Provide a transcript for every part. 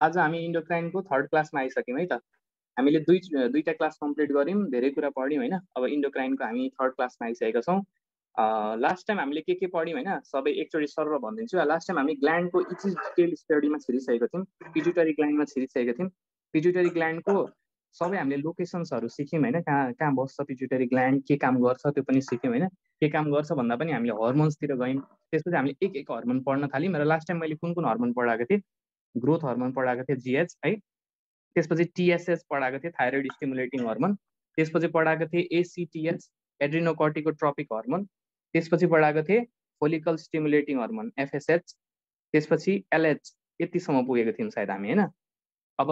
आज हामी इन्डोक्राइनको थर्ड क्लासमा आइसक्यौँ है त। हामीले दुई दुईवटा क्लास कम्प्लिट गऱ्यौँ धेरै कुरा पढ्यौँ होइन। अब इन्डोक्राइनको हामी थर्ड क्लासमा आइसकेका छौँ। लास्ट टाइम हामीले के के पढ्यौँ होइन? सबै एकचोटि सर भनिदिन्छु। लास्ट टाइम हामी ग्ल्यान्डको इच डिटेल स्टडीमा छिरिसकेको थियौँ। पिट्युटरी ग्ल्यान्डमा छिरिसकेको थियौँ। पिट्युटरी ग्ल्यान्डको सबै हामीले लोकेसन्सहरू सिक्यौँ होइन। कहाँ कहाँ बस्छ पिट्युटरी ग्ल्यान्ड के काम गर्छ त्यो पनि सिक्यौँ होइन। के काम गर्छ भन्दा पनि हामीले हर्मोन्सतिर गयौँ। त्यसपछि हामीले एक एक हर्मोन पढ्न थाल्यौँ। र लास्ट टाइम मैले कुन कुन हर्मोन पढाएको थिएँ? ग्रोथ हर्मोन पढाएको थिएँ जिएच है। त्यसपछि टिएसएच पढाएको थिएँ थाइरोइड स्टिमुलेटिङ हर्मोन त्यसपछि पढाएको थिएँ एसिटिएच एड्रिनोकर्टिकोट्रपिक हर्मोन त्यसपछि पढाएको थिएँ फोलिकल स्टिमुलेटिङ हर्मोन एफएसएच त्यसपछि एलएच यतिसम्म पुगेको थियौँ सायद हामी होइन। अब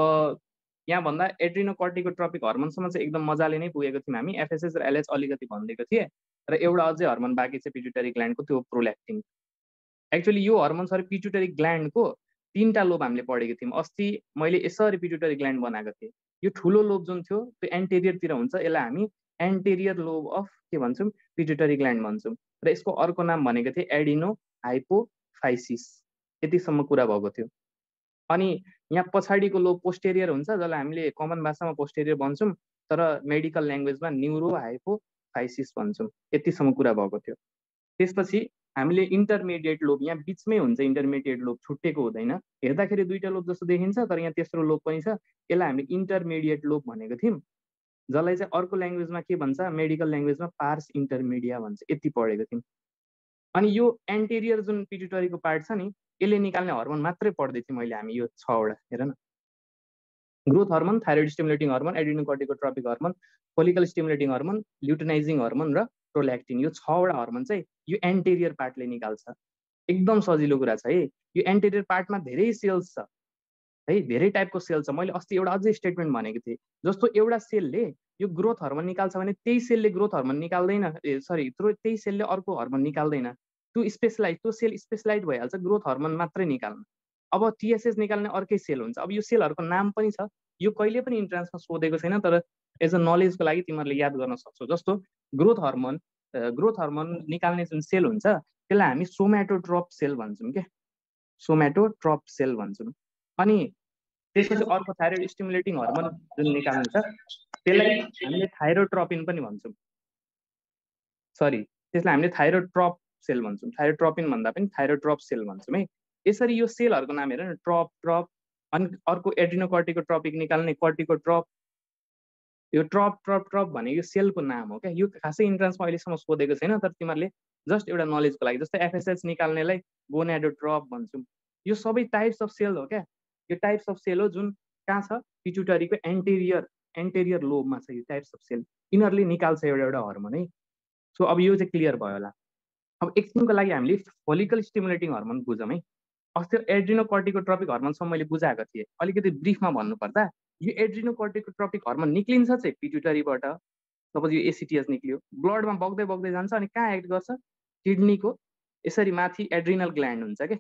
यहाँभन्दा एड्रिनोकर्टिकोट्रपिक हर्मोनसम्म चाहिँ एकदम मजाले नै पुगेको थियौँ हामी। एफएसएच र एलएच अलिकति भनिदिएको थिएँ। र एउटा अझै हर्मोन बाँकी चाहिँ पिट्युटरी ग्ल्यान्डको त्यो प्रोल्याक्टिङ एक्चुअली यो हर्मोन पिट्युटरी ग्ल्यान्डको तिनवटा लोब हामीले पढेको थियौँ। अस्ति मैले यसरी पिट्युटरी ग्ल्यान्ड बनाएको थिएँ। यो ठुलो लोब जुन थियो त्यो एन्टेरियरतिर हुन्छ यसलाई हामी एन्टेरियर लोब अफ के भन्छौँ? पिट्युटरी ग्ल्यान्ड भन्छौँ। र यसको अर्को नाम भनेको थिएँ एडिनो हाइपोफाइसिस यतिसम्म कुरा भएको थियो। अनि यहाँ पछाडिको लोब पोस्टेरियर हुन्छ जसलाई हामीले कमन भाषामा पोस्टेरियर भन्छौँ तर मेडिकल ल्याङ्ग्वेजमा न्युरो हाइपोफाइसिस भन्छौँ। यतिसम्म कुरा भएको थियो। त्यसपछि हामीले इन्टरमिडिएट लोब यहाँ बिचमै हुन्छ इन्टरमिडिएट लोब छुट्टेको हुँदैन। हेर्दाखेरि दुईवटा लोब जस्तो देखिन्छ तर यहाँ तेस्रो लोब पनि छ। यसलाई हामीले इन्टरमिडिएट लोब भनेको थियौँ। जसलाई चाहिँ अर्को ल्याङ्ग्वेजमा के भन्छ? मेडिकल ल्याङ्ग्वेजमा पार्स इन्टरमिडिया भन्छ। यति पढेको थियौँ। अनि यो एन्टेरियर जुन पिट्युटरीको पार्ट छ नि यसले निकाल्ने हर्मोन मात्रै पढ्दै थिएँ मैले हामी यो छवटा हेर न। Growth hormone thyroid stimulating hormone adrenocorticotropic hormone follicle stimulating hormone luteinizing hormone र प्रोल्याक्टिन यो छवटा हर्मोन चाहिँ यो एन्टेरियर पार्टले निकाल्छ। एकदम सजिलो कुरा छ है। यो एन्टेरियर पार्टमा धेरै सेल्स छ। है धेरै टाइपको सेल छ। मैले अस्ति एउटा अझै स्टेटमेन्ट भनेको थिएँ। जस्तो एउटा सेलले यो ग्रोथ हर्मोन निकाल्छ भने त्यही सेलले ग्रोथ हर्मोन निकाल्दैन। ए सरी त्यही सेलले अर्को हर्मोन निकाल्दैन। त्यो स्पेसलाइज त्यो सेल स्पेसलाइज भइहाल्छ ग्रोथ हर्मोन मात्रै निकाल्नु। अब टिएसएस निकाल्ने अर्कै सेल हुन्छ। अब यो सेलहरूको नाम पनि छ। यो कहिले पनि इन्ट्रान्समा सोधेको छैन तर एज अ नलेजको लागि तिमीहरूले याद गर्न सक्छौ। जस्तो ग्रोथ हर्मोन ग्रोथ हर्मोन निकाल्ने जुन सेल हुन्छ त्यसलाई हामी सोम्याटोट्रप सेल भन्छौँ क्या सोम्याटोट्रप सेल भन्छौँ। अनि त्यसपछि अर्को थाइरोइड स्टिमुलेटिङ हर्मोन जुन निकाल्नु छ त्यसलाई हामीले थाइरोट्रपिन पनि भन्छौँ। सरी त्यसलाई हामीले थाइरोट्रप सेल भन्छौँ। थाइरोट्रपिन भन्दा पनि थाइरोट्रप सेल भन्छौँ है। यसरी यो सेलहरूको नाम हेर न ट्रप ट्रप अनि अर्को एड्रिनो कर्टिको ट्रपिक निकाल्ने कर्टिको ट्रप यो ट्रप ट्रप ट्रप भने यो सेलको नाम हो क्या? यो खासै इन्ट्रान्समा अहिलेसम्म सोधेको छैन तर तिमीहरूले जस्ट एउटा नलेजको लागि जस्तै एफएसएच निकाल्नेलाई गोनाडो ट्रप भन्छौँ। यो सबै टाइप्स अफ सेल हो क्या? यो टाइप्स अफ सेल हो जुन कहाँ छ? पिचुटरीको एन्टेरियर एन्टेरियर लोबमा छ यो टाइप्स अफ सेल यिनीहरूले निकाल्छ एउटा एउटा हर्मोन है? सो अब यो चाहिँ क्लियर भयो होला। अब एकछिनको लागि हामीले फोलिकल स्टिमुलेटिङ हर्मोन बुझौँ है? अस्ति एड्रिनो कर्टिकोट्रपिक हर्मोनसम्म मैले बुझाएको थिएँ। अलिकति ब्रिफमा भन्नुपर्दा यो एड्रिनो कर्टिकोट्रपिक हर्मोन निक्लिन्छ चाहिँ पिट्युटरीबाट सपोज यो एसिटिएस निक्लियो। ब्लडमा बग्दै बग्दै जान्छ अनि कहाँ एक्ट गर्छ? किडनीको यसरी माथि एड्रिनल ग्ल्यान्ड हुन्छ क्या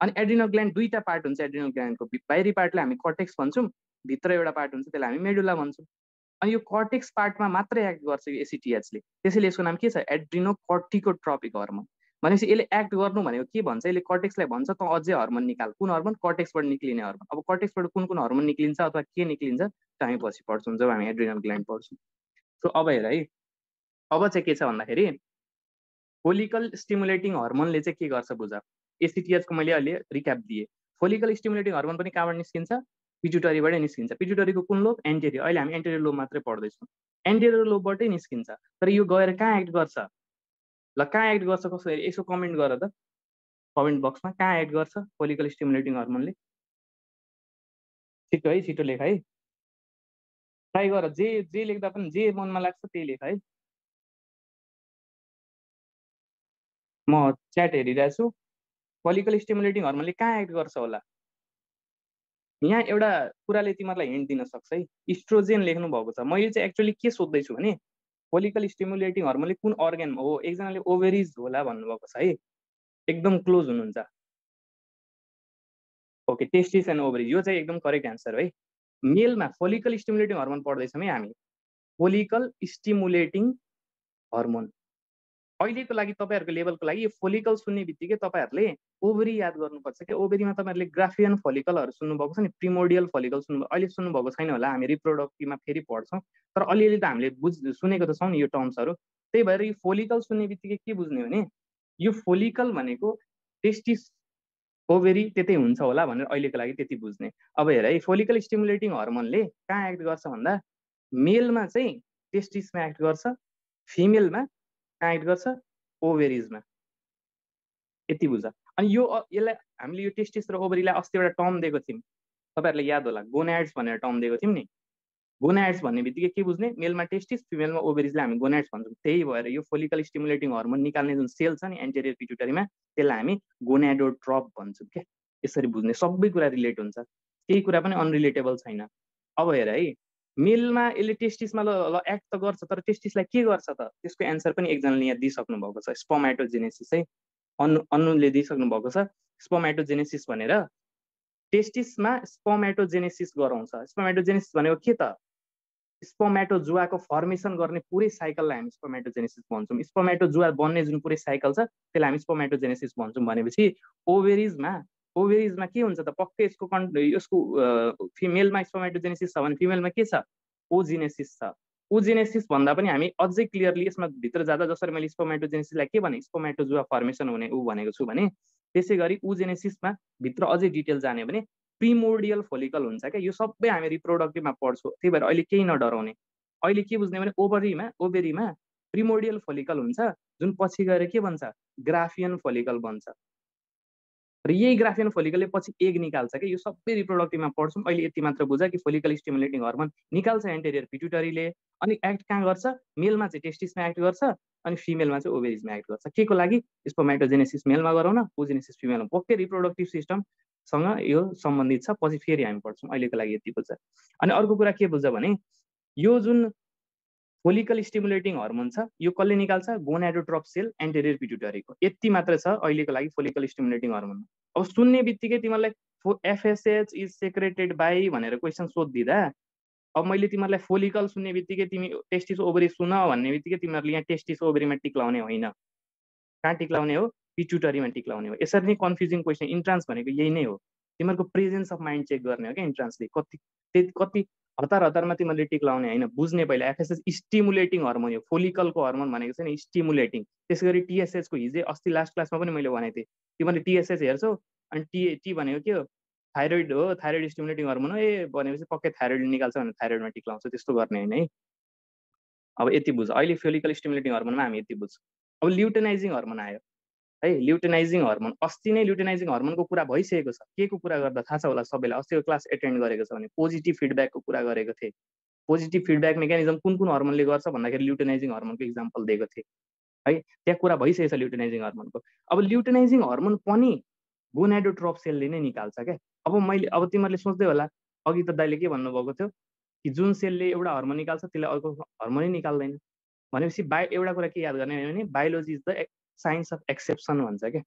अनि एड्रिनल ग्ल्यान्ड दुईवटा पार्ट हुन्छ। एड्रिनल ग्ल्यान्डको बाहिरी पार्टलाई हामी कटेक्स भन्छौँ। भित्र एउटा पार्ट हुन्छ त्यसलाई हामी मेडुला भन्छौँ। अनि यो कर्टेक्स पार्टमा मात्रै एक्ट गर्छ यो एसिटिएचले त्यसैले यसको नाम के छ? एड्रिनो कर्टिकोट्रपिक हर्मोन भनेपछि यसले एक्ट गर्नु भनेको के भन्छ? यसले कर्टेक्सलाई भन्छ त अझै हर्मोन निकाल। कुन हर्मोन कर्टेक्सबाट निक्लिने हर्मोन अब कर्टेक्सबाट कुन कुन हर्मोन निक्लिन्छ अथवा के निक्लिन्छ? त्यो हामी पछि पढ्छौँ जब हामी एड्रिनल ग्ल्यान्ड पढ्छौँ। सो अब हेर है। अब चाहिँ के छ भन्दाखेरि फोलिकल स्टिमुलेटिङ हर्मोनले चाहिँ के गर्छ बुझ? एसिटिएचको मैले अहिले रिक्याप दिएँ। फोलिकल स्टिमुलेटिङ हर्मोन पनि कहाँबाट निस्किन्छ? पिजुटरीबाटै निस्किन्छ। पिजुटरीको कुन लोब? एन्टेरियर अहिले हामी एन्टेरियर लोब मात्रै पढ्दैछौँ। एन्टेरियर लोबबाटै निस्किन्छ। तर यो गएर कहाँ एक्ट गर्छ? ल कहाँ एड गर्छ कसो यसो कमेन्ट गर त। कमेन्ट बक्समा कहाँ एड गर्छ? पोलिकल स्टिमुलेटिङ हर्मोनले छिटो है छिटो लेख है। ट्राई गर जे जे लेख्दा पनि जे मनमा लाग्छ त्यही लेख है। म च्याट हेरिरहेको छु पोलिकल स्टिमुलेटिङ हर्मोनले कहाँ एड गर्छ होला? यहाँ एउटा कुराले तिमीहरूलाई हिन्ट दिन सक्छ है। इस्ट्रोजेन लेख्नु भएको छ। मैले चाहिँ एक्चुअली के सोध्दैछु भने फोलिकल स्टिमुलेटिङ हर्मोनले कुन अर्ग्यान हो? एकजनाले ओभेरिज होला भन्नुभएको छ है। एकदम क्लोज हुनुहुन्छ। ओके टेस्टिस एन्ड ओभरिज यो चाहिँ एकदम करेक्ट एन्सर है मेलमा फोलिकल स्टिमुलेटिङ हर्मोन पढ्दैछौँ है हामी। फोलिकल स्टिमुलेटिङ हर्मोन अहिलेको लागि तपाईँहरूको लेभलको लागि यो फोलिकल सुन्ने बित्तिकै तपाईँहरूले ओभरी याद गर्नुपर्छ कि? ओभरीमा तपाईँहरूले ग्राफियन फोलिकलहरू सुन्नुभएको छ नि? प्रिमोडियल फोलिकल सुन्नु अहिले सुन्नुभएको छैन होला हामी रिप्रोडक्टिभमा फेरि पढ्छौँ। तर अलिअलि त हामीले बुझ सुनेको त छौँ नि यो टर्म्सहरू त्यही भएर यो फोलिकल सुन्ने बित्तिकै के बुझ्ने भने यो फोलिकल भनेको टेस्टिस ओभेरी त्यतै हुन्छ होला भनेर अहिलेको लागि त्यति बुझ्ने। अब हेर है फोलिकल स्टिमुलेटिङ हर्मोनले कहाँ एक्ट गर्छ भन्दा मेलमा चाहिँ टेस्टिसमा एक्ट गर्छ फिमेलमा कहाँ गर्छ ओभेरिजमा यति बुझ अनि यो यसलाई हामीले यो टेस्टिस र ओभरीलाई अस्ति एउटा टर्म दिएको थियौँ तपाईँहरूलाई याद होला गोनाइड्स भनेर टर्म दिएको थियौँ नि गोनाइड्स भन्ने बित्तिकै के बुझ्ने मेलमा टेस्टिस फिमेलमा ओभेरिजलाई हामी गोनाइड्स भन्छौँ त्यही भएर यो फोलिकल स्टिमुलेटिङ हर्मोन निकाल्ने जुन सेल छ नि एन्टेरियर पिट्युटरीमा त्यसलाई हामी गोनाडो ट्रप भन्छौँ क्या यसरी बुझ्ने सबै कुरा रिलेट हुन्छ केही कुरा पनि अनरिलेटेबल छैन अब हेर है मेलमा यसले टेस्टिसमा ल ल एक्ट त गर्छ तर टेस्टिसलाई के गर्छ त? त्यसको एन्सर पनि एकजनाले यहाँ दिइसक्नु भएको छ। स्पोमाटोजेनेसिस है अनु अनुले दिइसक्नु भएको छ। स्पोमाटोजेनेसिस भनेर टेस्टिसमा स्पोमेटोजेनेसिस गराउँछ। स्पोमेटोजेनेसिस भनेको के त? स्पोमेटो जुवाको फर्मेसन गर्ने पुरै साइकललाई हामी स्पोमेटोजेनेसिस भन्छौँ। स्पोमेटो जुवा बन्ने जुन पुरै साइकल छ त्यसलाई हामी स्पोमेटोजेनेसिस भन्छौँ भनेपछि ओभेरिजमा ओभेरिजमा के हुन्छ त? पक्कै यसको कन् यसको फिमेलमा स्पोमेटोजेनेसिस छ भने फिमेलमा के छ? ओजिनेसिस छ। ओजिनेसिस भन्दा पनि हामी अझै क्लियरली यसमा भित्र जाँदा जसरी मैले स्पोमेटोजेनेसिसलाई के भने? स्पोमेटोजुवा फर्मेसन हुने ऊ भनेको छु भने त्यसै गरी उजेनेसिसमा भित्र अझै डिटेल जाने भने प्रिमोडियल फोलिकल हुन्छ क्या? यो सबै हामी रिप्रोडक्टिभमा पढ्छौँ। त्यही भएर अहिले केही नडराउने। अहिले के बुझ्ने भने ओभरीमा ओभेरीमा प्रिमोडियल फोलिकल हुन्छ जुन पछि गएर के भन्छ? ग्राफियन फोलिकल बन्छ र यही ग्राफियन फोलिकलले पछि एग निकाल्छ कि? यो सबै रिप्रोडक्टिभमा पढ्छौँ। अहिले यति मात्र बुझ कि फोलिकल स्टिमुलेटिङ हर्मोन निकाल्छ एन्टेरियर पिट्युटरीले। अनि एक्ट कहाँ गर्छ? मेलमा चाहिँ टेस्टिसमा एक्ट गर्छ अनि फिमेलमा चाहिँ ओभेरिजमा एक्ट गर्छ। के को लागि? स्पोमेटोजेनेसिस मेलमा गराउन ओजेनेसिस फिमेलमा। पक्कै रिप्रोडक्टिभ सिस्टमसँग यो सम्बन्धित छ। पछि फेरि हामी पढ्छौँ अहिलेको लागि यति बुझ्छ। अनि अर्को कुरा के बुझ्छ भने यो जुन फोलिकल स्टिमुलेटिङ हर्मोन छ यो कसले निकाल्छ? गोनाडोट्रप सेल एन्टेरियर पिट्युटरीको यति मात्र छ अहिलेको लागि फोलिकल स्टिमुलेटिङ हर्मोन अब सुन्ने बित्तिकै तिमीलाई एफएसएच इज सेक्रेटेड बाई भनेर क्वेसन सोधिदिँदा अब मैले तिमीहरूलाई फोलिकल सुन्ने बित्तिकै तिमी टेस्टिस ओभरी सुन भन्ने बित्तिकै तिमीहरूले यहाँ टेस्टिस ओभरीमा टिक्लाउने होइन। कहाँ टिक्लाउने हो? पिचुटरीमा टिक्लाउने हो। यसरी नै कन्फ्युजिङ क्वेसन इन्ट्रान्स भनेको यही नै हो। तिमीहरूको प्रेजेन्स अफ माइन्ड चेक गर्ने हो क्या इन्ट्रान्सले कति कति हतार हतारमा तिमीहरूले टिक लाउने होइन बुझ्ने पहिला एफएसएस स्टिमुलेटिङ हर्मोन हो फोलिकलको हर्मोन भनेको चाहिँ नि स्टिमुलेटिङ त्यसै गरी टिएसएचको हिजो अस्ति लास्ट क्लासमा पनि मैले भनेको थिएँ। तिमीले टिएसएच हेर्छौ अनि टी टी भनेको के हो? थाइरोइड हो थाइरोइड स्टिमुलेटिङ हर्मोन हो ए भनेपछि पक्कै थाइरोइड निकाल्छ भने थाइरोइडमा टिक लाउँछ त्यस्तो गर्ने होइन है। अब यति बुझ अहिले फोलिकल स्टिमुलेटिङ हर्मोनमा हामी यति बुझ्छौँ अब ल्युटेनाइजिङ हर्मोन आयो। है ल्युटेनाइजिङ हर्मोन। अस्ति नै ल्युटेनाइजिङ हर्मोनको कुरा भइसकेको छ। के को कुरा गर्दा थाहा छ होला सबैलाई? अस्तिको क्लास एटेन्ड गरेको छ भने पोजिटिभ फिडब्याकको कुरा गरेको थिएँ। पोजिटिभ फिडब्याक मेकानिजम कुन कुन हर्मोनले गर्छ भन्दाखेरि ल्युटेनाइजिङ हर्मोनको इक्जाम्पल दिएको थिएँ। है त्यहाँ कुरा भइसकेको छ ल्युटेनाइजिङ हर्मोनको। अब ल्युटेनाइजिङ हर्मोन पनि गोनाडोट्रप सेलले नै निकाल्छ क्या। अब मैले अब तिमीहरूले सोच्दै होला अघि त दाइले के भन्नुभएको थियो कि जुन सेलले एउटा हर्मोन निकाल्छ त्यसले अर्को हर्मोनै निकाल्दैन। भनेपछि बायो एउटा कुरा के याद गर्ने भने biology is the science of exception भन्छ क्या।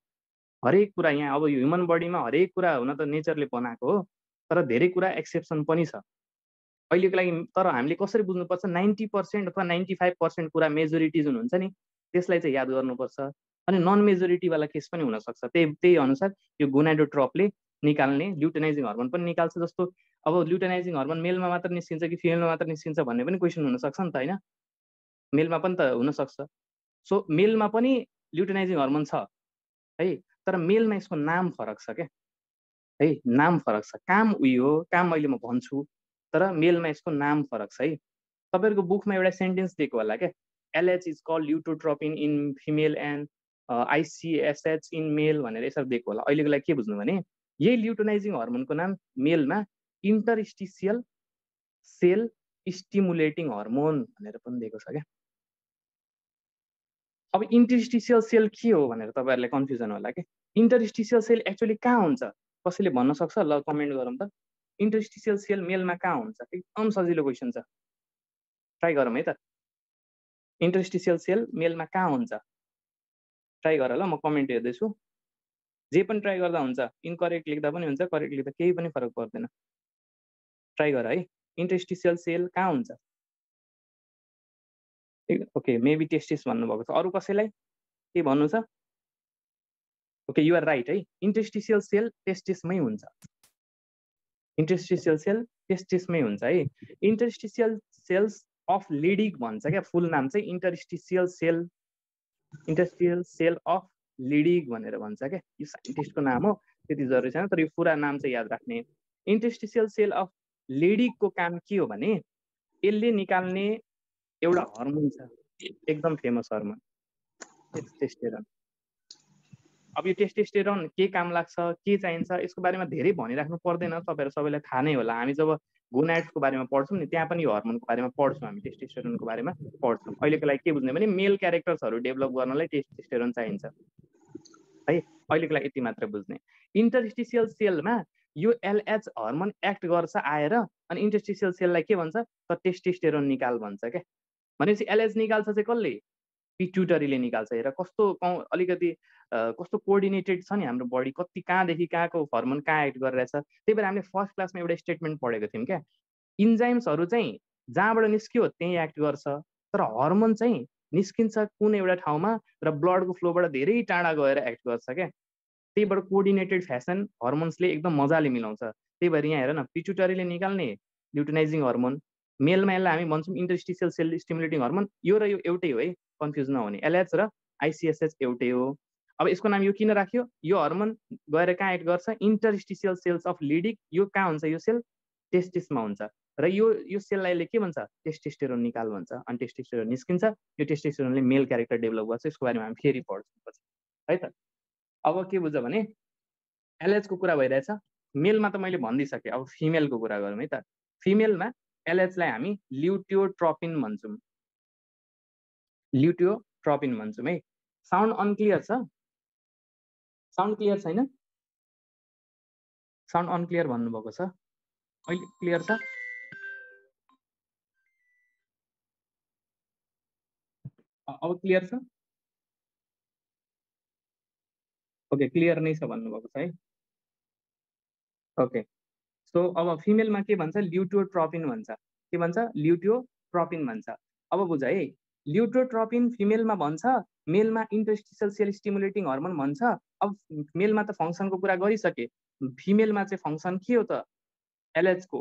हरेक कुरा यहाँ अब ह्युमन बडीमा हरेक कुरा हुन त नेचरले बनाएको हो तर धेरै कुरा एक्सेप्सन पनि छ। अहिलेको लागि तर हामीले कसरी बुझ्नुपर्छ नाइन्टी पर्सेन्ट अथवा नाइन्टी फाइभ पर्सेन्ट कुरा मेजोरिटी जुन हुन्छ नि त्यसलाई चाहिँ याद गर्नुपर्छ। अनि नन मेजोरिटीवाला केस पनि हुनसक्छ। त्यही त्यही अनुसार यो गोनाडोट्रपले निकाल्ने ल्युटेनाइजिङ हर्मोन पनि निकाल्छ जस्तो। अब ल्युटेनाइजिङ हर्मोन मेलमा मात्र निस्किन्छ कि फिमेलमा मात्र निस्किन्छ भन्ने पनि क्वेसन हुनसक्छ नि त होइन? मेलमा पनि त हुनसक्छ। सो मेलमा पनि ल्युटेनाइजिङ हर्मोन छ है? तर मेलमा यसको नाम फरक छ क्या? है? नाम फरक छ। काम उयो हो काम अहिले म भन्छु तर मेलमा यसको नाम फरक छ है। तपाईँहरूको बुकमा एउटा सेन्टेन्स दिएको होला क्या? LH is call luteotropin in female and ICSH in male भनेर यसरी दिएको होला। अहिलेको लागि के बुझ्नु भने यही ल्युटोनाइजिङ हर्मोनको नाम मेलमा इन्टरस्टिसियल सेल स्टिमुलेटिङ हर्मोन भनेर पनि दिएको छ क्या? अब इन्टरस्टिसियल सेल के हो भनेर तपाईँहरूलाई कन्फ्युजन होला कि? इन्टरस्टिसियल सेल एक्चुली कहाँ हुन्छ? कसैले भन्न सक्छ? ल कमेन्ट गरौँ त। इन्टरस्टिसियल सेल मेलमा कहाँ हुन्छ? एकदम सजिलो क्वेसन छ। ट्राई गरौँ है त। इन्टरस्टिसियल सेल मेलमा कहाँ हुन्छ? ट्राई गर ल म कमेन्ट हेर्दैछु। जे पनि ट्राई गर्दा हुन्छ। इनकरेक्ट लेख्दा पनि हुन्छ करेक्ट लेख्दा केही पनि फरक पर्दैन। ट्राई गर है। इन्टरस्टिसियल सेल कहाँ हुन्छ? ओके मेबी टेस्टिस भन्नुभएको छ। अरू कसैलाई के भन्नु छ ओके युआर राइट है। इन्टेस्टिसियल सेल टेस्टिसमै हुन्छ। इन्टेस्टिसियल सेल टेस्टिसमै हुन्छ है। इन्टरस्टिसियल सेल्स अफ लिडिक भन्छ क्या फुल नाम चाहिँ interstitial cell interstitial cell of Leydig भनेर भन्छ क्या। यो साइन्टिस्टको नाम हो त्यति जरुरी छैन तर यो पुरा नाम चाहिँ याद राख्ने। इन्टेस्टिसियल सेल अफ लेडिकको काम के हो भने यसले निकाल्ने एउटा हर्मोन छ। एकदम फेमस हर्मोन टेस्टेरन अब यो टेस्टेस्टेरोन के काम लाग्छ के चाहिन्छ यसको बारेमा धेरै भनिराख्नु पर्दैन तपाईँहरू सबैलाई थाहा नै होला। हामी जब गोनाइट्सको बारेमा पढ्छौँ नि त्यहाँ पनि यो हर्मोनको बारेमा पढ्छौँ हामी टेस्टेस्टेरोनको बारेमा पढ्छौँ। अहिलेको लागि के बुझ्ने भने मेल क्यारेक्टर्सहरू डेभलप गर्नलाई टेस्टेस्टेरोन चाहिन्छ। है अहिलेको लागि यति मात्र बुझ्ने। इन्टरस्टिसियल सेलमा यो एलएच हर्मोन एक्ट गर्छ आएर अनि इन्टरस्टिसियल सेललाई के भन्छ? त टेस्टिस्टेरोन निकाल भन्छ क्या। भनेपछि एलएच निकाल्छ चाहिँ कसले? पिट्युटरीले निकाल्छ। हेर कस्तो अलिकति कस्तो कोअर्डिनेटेड छ नि हाम्रो बडी कति कहाँदेखि कहाँको हर्मोन कहाँ एक्ट गरिरहेछ त्यही भएर हामीले फर्स्ट क्लासमा एउटा स्टेटमेन्ट पढेको थियौँ क्या। इन्जाइम्सहरू चाहिँ जहाँबाट निस्क्यो त्यहीँ एक्ट गर्छ। तर हर्मोन चाहिँ निस्किन्छ कुन एउटा ठाउँमा र ब्लडको फ्लोबाट धेरै टाढा गएर एक्ट गर्छ क्या। त्यहीबाट कोअर्डिनेटेड फेसन हर्मोन्सले एकदम मजाले मिलाउँछ। त्यही भएर यहाँ हेर न पिचुटरीले निकाल्ने ल्युटिनाइजिङ हर्मोन मेलमा यसलाई हामी भन्छौँ इन्टरस्टिसियल सेल स्टिमुलेटिङ हर्मोन यो र यो एउटै हो है कन्फ्युज नहुने। एलएच र आइसिएसएच एउटै हो। अब यसको नाम यो किन राख्यो? यो हर्मोन गएर कहाँ एड गर्छ? इन्टरस्टिसियल सेल्स अफ लिडिक यो कहाँ हुन्छ? यो सेल टेस्टिसमा हुन्छ। र यो यो सेललाई के भन्छ? टेस्टिस्टेरोन निकाल भन्छ। अनि टेस्टिस्टेरोन निस्किन्छ। यो टेस्टिस्टेरोनले मेल क्यारेक्टर डेभलप गर्छ। यसको बारेमा हामी फेरि पढ्छौँ पछि। है त? अब के बुझ्छ भने एलएचको कुरा भइरहेछ। मेलमा त मैले भनिदिइसकेँ। अब फिमेलको कुरा गरौँ है त। फिमेलमा एलएचलाई हामी ल्युटियोट्रपिन भन्छौँ। ल्युटियोट्रपिन भन्छौँ है। साउन्ड अनक्लियर छ? साउन्ड क्लियर छैन? साउन्ड अनक्लियर भन्नुभएको छ? अहिले क्लियर छ? अब क्लियर छ? ओके क्लियर नै छ भन्नुभएको छ है। ओके सो अब फिमेलमा के भन्छ? ल्युटोट्रपिन भन्छ। के भन्छ? ल्युटोट्रपिन भन्छ। अब बुझ है? ल्युटोट्रपिन फिमेलमा भन्छ मेलमा इन्टरस्टिसल सेल स्टिमुलेटिङ हर्मोन भन्छ। अब मेलमा त फङ्सनको कुरा गरिसके फिमेलमा चाहिँ फङ्सन के हो त? एलएचको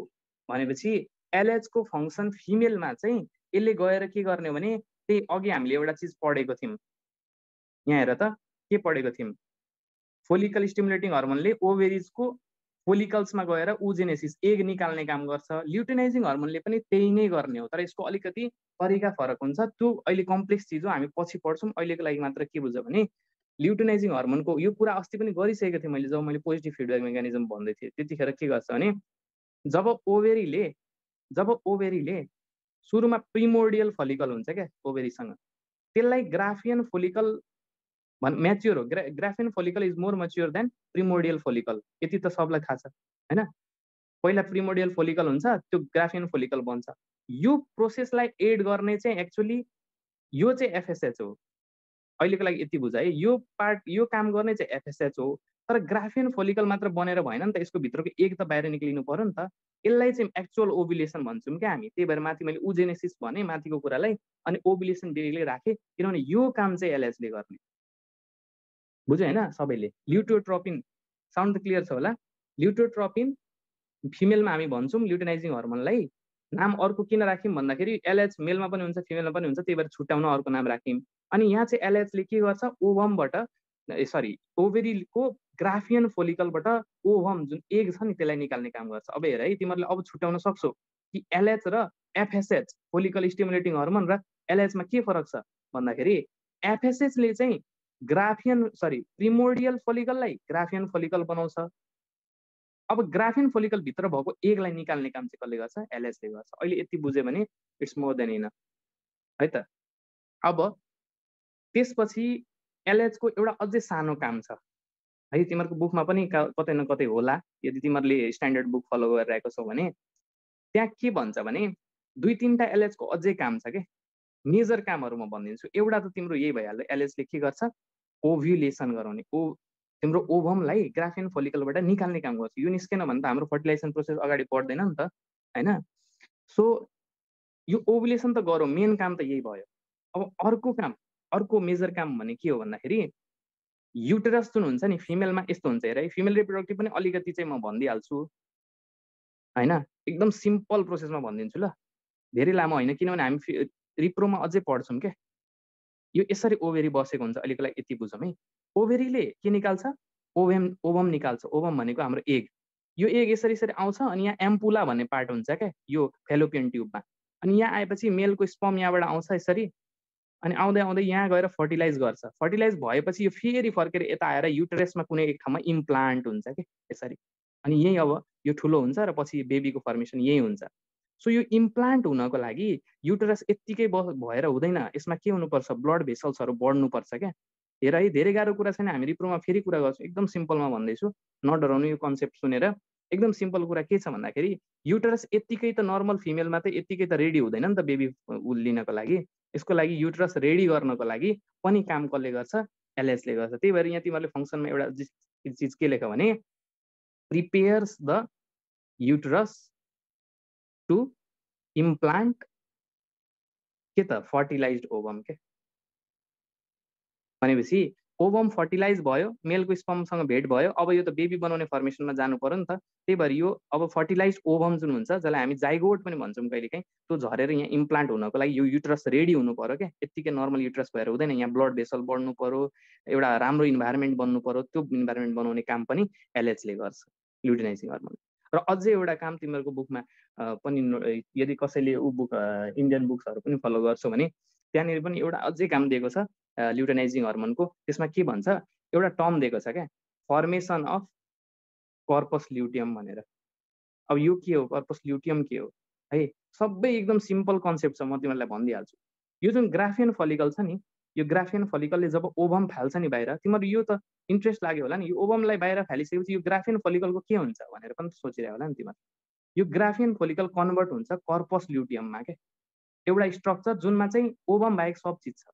भनेपछि एलएचको फङ्सन फिमेलमा चाहिँ यसले गएर के गर्ने भने त्यही अघि हामीले एउटा चिज पढेको थियौँ। यहाँ हेर त के पढेको थियौँ? फोलिकल स्टिमुलेटिङ हर्मोनले ओभेरिजको फोलिकल्समा गएर उजेनेसिस एग निकाल्ने काम गर्छ। ल्युटिनाइजिङ हर्मोनले पनि त्यही नै गर्ने हो। तर यसको अलिकति तरिका फरक हुन्छ। त्यो अहिले कम्प्लेक्स चिज हो हामी पछि पढ्छौँ। अहिलेको लागि मात्र के बुझ्छ भने ल्युटिनाइजिङ हर्मोनको यो कुरा अस्ति पनि गरिसकेको थिएँ मैले जब मैले पोजिटिभ फिडब्याक मेकानिजम भन्दै थिएँ। त्यतिखेर के गर्छ भने जब ओभेरीले जब ओभेरीले सुरुमा प्रिमोडियल फलिकल हुन्छ क्या ओभेरीसँग त्यसलाई ग्राफियन फोलिकल भन् म्याच्योर हो. ग्रा Graafian follicle is more mature than primordial follicle यति त सबलाई थाहा छ होइन? पहिला प्रिमोडियल फोलिकल हुन्छ त्यो ग्राफियन फोलिकल बन्छ। यो प्रोसेसलाई एड गर्ने चाहिँ एक्चुली यो चाहिँ एफएसएच हो। अहिलेको लागि यति बुझ है। यो पार्ट यो काम गर्ने चाहिँ एफएसएच हो। तर ग्राफियन फोलिकल मात्र बनेर भएन नि त यसको भित्रको एक त बाहिर निक्लिनु पऱ्यो नि त। यसलाई चाहिँ एक्चुअल ओभुलेसन भन्छौँ क्या हामी। त्यही भएर माथि मैले उजेनेसिस भने माथिको कुरालाई। अनि ओभुलेसन डिरेक्टली राखेँ। किनभने यो काम चाहिँ एलएचले गर्ने। बुझ्यो होइन सबैले? ल्युटोट्रोपिन साउन्ड त क्लियर छ होला। ल्युटोट्रोपिन फिमेलमा हामी भन्छौँ ल्युटिनाइजिङ हर्मोनलाई नाम अर्को किन राख्यौँ भन्दाखेरि एलएच मेलमा पनि हुन्छ फिमेलमा पनि हुन्छ त्यही भएर छुट्याउन अर्को नाम राख्यौँ। अनि यहाँ चाहिँ एलएचले के गर्छ? ओभमबाट सरी ओभेरीको ग्राफियन फोलिकलबाट ओभम जुन एग छ नि त्यसलाई निकाल्ने काम गर्छ। अब हेर है तिमीहरूले अब छुट्याउन सक्छौ कि एलएच र एफएसएच फोलिकल स्टिमुलेटिङ हर्मोन र एलएचमा के फरक छ? भन्दाखेरि एफएसएचले चाहिँ ग्राफियन सरी प्रिमोडियल फोलिकललाई ग्राफियन फोलिकल बनाउँछ। अब ग्राफियन फोलिकल भित्र भएको एगलाई निकाल्ने काम चाहिँ कसले गर्छ? एलएचले गर्छ। अहिले यति बुझ्यो भने इट्स मोर देन इन है त? अब त्यसपछि एलएचको एउटा अझै सानो काम छ। है तिमीहरूको बुकमा पनि कतै न कतै होला। यदि तिमीहरूले स्ट्यान्डर्ड बुक फलो गरिरहेको छौ भने त्यहाँ के भन्छ भने दुई तिनवटा एलएचको अझै काम छ कि? मेजर कामहरू म भनिदिन्छु। एउटा त तिम्रो यही भइहाल्यो एलएचले के गर्छ? ओभ्युलेसन गराउने। ओ तिम्रो ओभमलाई ग्राफिन फोलिकलबाट निकाल्ने काम गर्छ। यो निस्केन भने त हाम्रो फर्टिलाइजेसन प्रोसेस अगाडि बढ्दैन नि त होइन? सो यो ओभुलेसन त गरौँ। मेन काम त यही भयो। अब अर्को काम अर्को मेजर काम भने के हो भन्दाखेरि युटरस जुन हुन्छ नि फिमेलमा यस्तो हुन्छ। हेर है फिमेल रिप्रोडक्टिभ पनि अलिकति चाहिँ म भनिदिइहाल्छु। होइन? एकदम सिम्पल प्रोसेसमा भनिदिन्छु ल। धेरै लामो होइन किनभने हामी रिप्रोमा अझै पढ्छौँ क्या। यो यसरी ओभेरी बसेको हुन्छ अहिलेको लागि यति बुझौँ है। ओभेरीले के निकाल्छ? ओभेम ओभम निकाल्छ। ओभम भनेको हाम्रो एग। यो एग यसरी यसरी आउँछ अनि यहाँ एम्पुला भन्ने पार्ट हुन्छ क्या यो फेलोपियन ट्युबमा। अनि यहाँ आएपछि मेलको स्पम यहाँबाट आउँछ यसरी। अनि आउँदै आउँदै यहाँ गएर फर्टिलाइज गर्छ। फर्टिलाइज भएपछि यो फेरि फर्केर यता आएर युटरेसमा कुनै एक ठाउँमा इम्प्लान्ट हुन्छ कि यसरी। अनि यही अब यो ठुलो हुन्छ र पछि बेबीको फर्मेसन यही हुन्छ। सो यो इम्प्लान्ट हुनको लागि युटरस यत्तिकै भएर हुँदैन। यसमा के हुनुपर्छ? ब्लड भेसल्सहरू बढ्नुपर्छ क्या। हेर है धेरै गाह्रो कुरा छैन। हामी रिप्रोमा फेरि कुरा गर्छौँ। एकदम सिम्पलमा भन्दैछु। नडराउनु यो कन्सेप्ट सुनेर। एकदम सिम्पल कुरा के छ भन्दाखेरि युटरस यत्तिकै त नर्मल फिमेलमा त यत्तिकै त रेडी हुँदैन नि त बेबी लिनको लागि। यसको लागि युटरस रेडी गर्नको लागि पनि काम कसले गर्छ? एलएचले गर्छ। त्यही भएर यहाँ तिमीहरूले फङ्सनमा एउटा चिज के लेख भने prepares the uterus to implant के त फर्टिलाइज ओभम के भनेपछि ओभम फर्टिलाइज भयो मेलको स्पमसँग भेट भयो अब यो त बेबी बनाउने फर्मेसनमा जानु पऱ्यो नि त। त्यही भएर यो अब फर्टिलाइज ओभम जुन हुन्छ जसलाई हामी जाइगोट पनि भन्छौँ कहिलेकाहीँ त्यो झरेर यहाँ इम्प्लान्ट हुनको लागि यो युट्रस रेडी हुनु पऱ्यो क्या यत्तिकै नर्मल युट्रस भएर हुँदैन यहाँ ब्लड भेसल बढ्नु पऱ्यो एउटा राम्रो इन्भाइरोमेन्ट बन्नु पऱ्यो त्यो इन्भाइरोमेन्ट बनाउने काम पनि एलएचले गर्छ लुटिनाइजिङ हर्मोन र अझै एउटा काम तिमीहरूको बुकमा पनि यदि कसैले ऊ बुक इन्डियन बुक्सहरू पनि फलो गर्छौ भने त्यहाँनिर पनि एउटा अझै काम दिएको छ ल्युटेनाइजिङ हर्मोनको। त्यसमा के भन्छ एउटा टर्म दिएको छ क्या फर्मेसन अफ कर्पस ल्युटियम भनेर। अब यो के हो कर्पस ल्युटियम के हो? है सबै एकदम सिम्पल कन्सेप्ट छ म तिमीहरूलाई भनिदिइहाल्छु। यो जुन ग्राफियन फलिकल छ नि यो ग्राफियन फलिकलले जब ओभम फाल्छ नि बाहिर तिमीहरू यो त इन्ट्रेस्ट लाग्यो होला नि यो ओभमलाई बाहिर फालिसकेपछि यो ग्राफियन फलिकलको के हुन्छ भनेर पनि सोचिरहेको होला नि तिमीहरू। यो ग्राफियन फोलिकल कन्भर्ट हुन्छ कर्पस ल्युटियममा क्या एउटा स्ट्रक्चर जुनमा चाहिँ ओभम बाहेक सब चिज छ।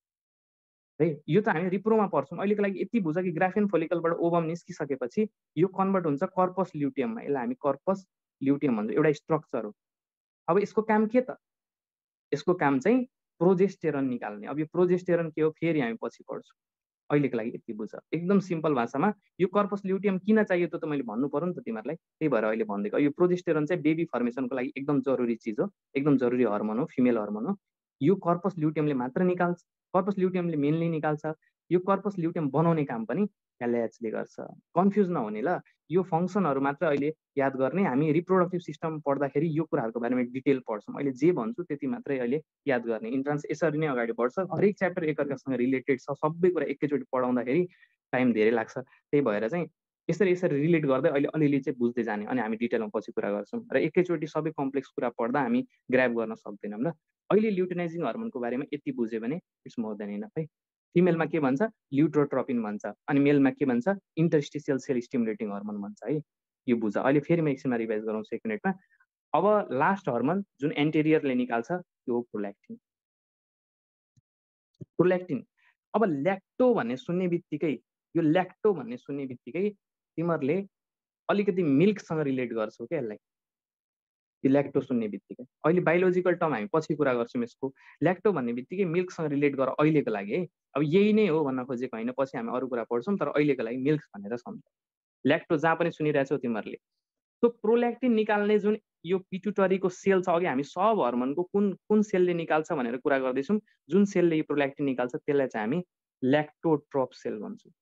है यो त हामी रिप्रोमा पढ्छौँ। अहिलेको लागि यति बुझ कि ग्राफियन फोलिकलबाट ओभम निस्किसकेपछि यो कन्भर्ट हुन्छ कर्पस ल्युटियममा। यसलाई हामी कर्पस ल्युटियम भन्छौँ। एउटा स्ट्रक्चर हो। अब यसको काम के त? यसको काम चाहिँ प्रोजेस्टेरन निकाल्ने। अब यो प्रोजेस्टेरन के हो? फेरि हामी पछि पढ्छौँ। अहिलेको लागि यति बुझ एकदम सिम्पल भाषामा यो कर्पस ल्युटियम किन चाहियो त मैले भन्नु पऱ्यो नि त तिमीहरूलाई। त्यही भएर अहिले भनिदिएको। यो प्रोजेस्टेरन चाहिँ बेबी फर्मेसनको लागि एकदम जरुरी चिज हो। एकदम जरुरी हर्मोन हो फिमेल हर्मोन हो। यो कर्पस ल्युटियमले मात्र निकाल्छ। कर्पस ल्युटियमले मेनली निकाल्छ। यो कर्पस ल्युटियम बनाउने काम पनि एलएचले गर्छ। कन्फ्युज नहुने ल। यो फङ्सनहरू मात्र अहिले याद गर्ने। हामी रिप्रोडक्टिभ सिस्टम पढ्दाखेरि यो कुराहरूको बारेमा डिटेल पढ्छौँ। अहिले जे भन्छु त्यति मात्रै अहिले याद गर्ने। इन्ट्रान्स यसरी नै अगाडि बढ्छ। हरेक च्याप्टर एकअर्कासँग रिलेटेड छ। सबै कुरा एकैचोटि पढाउँदाखेरि टाइम धेरै लाग्छ। त्यही भएर चाहिँ यसरी यसरी रिलेट गर्दै अहिले अलिअलि चाहिँ बुझ्दै जाने अनि हामी डिटेलमा पछि कुरा गर्छौँ। र एकैचोटि सबै कम्प्लेक्स कुरा पढ्दा हामी ग्राप गर्न सक्दैनौँ ल। अहिले ल्युटिनाइजिङ हर्मोनको बारेमा यति बुझ्यो भने इट्स मोर देन इनफ है। फिमेलमा के भन्छ ल्युट्रोट्रोपिन भन्छ अनि मेलमा के भन्छ इन्टरस्टिसियल सेल स्टिमुलेटिङ हर्मोन भन्छ है। यो बुझ। अहिले फेरि म एकछिनमा रिभाइज गराउँछु एक मिनटमा अब लास्ट हर्मोन जुन एन्टेरियरले निकाल्छ त्यो हो प्रोल्याक्टिन प्रोल्याक्टिन अब ल्याक्टो भन्ने सुन्ने बित्तिकै यो ल्याक्टो भन्ने सुन्ने बित्तिकै तिमीहरूले अलिकति मिल्कसँग रिलेट गर्छौ क्या यसलाई। यो ल्याक्टो सुन्ने बित्तिकै। अहिले बायोलोजिकल टर्म हामी पछि कुरा गर्छौँ यसको। ल्याक्टो भन्ने बित्तिकै मिल्कसँग रिलेट गर अहिलेको लागि। है अब यही नै हो भन्न खोजेको होइन पछि हामी अरू कुरा पढ्छौँ तर अहिलेको लागि मिल्क भनेर सम्झ। ल्याक्टो जहाँ पनि सुनिरहेछौ तिमीहरूले। त्यो प्रोल्याक्टिन निकाल्ने जुन यो पिटुटरीको सेल छ अघि हामी सब हर्मोनको कुन कुन सेलले निकाल्छ भनेर कुरा गर्दैछौँ जुन सेलले यो प्रोल्याक्टिन निकाल्छ त्यसलाई चाहिँ हामी ल्याक्टोट्रोप सेल भन्छौँ।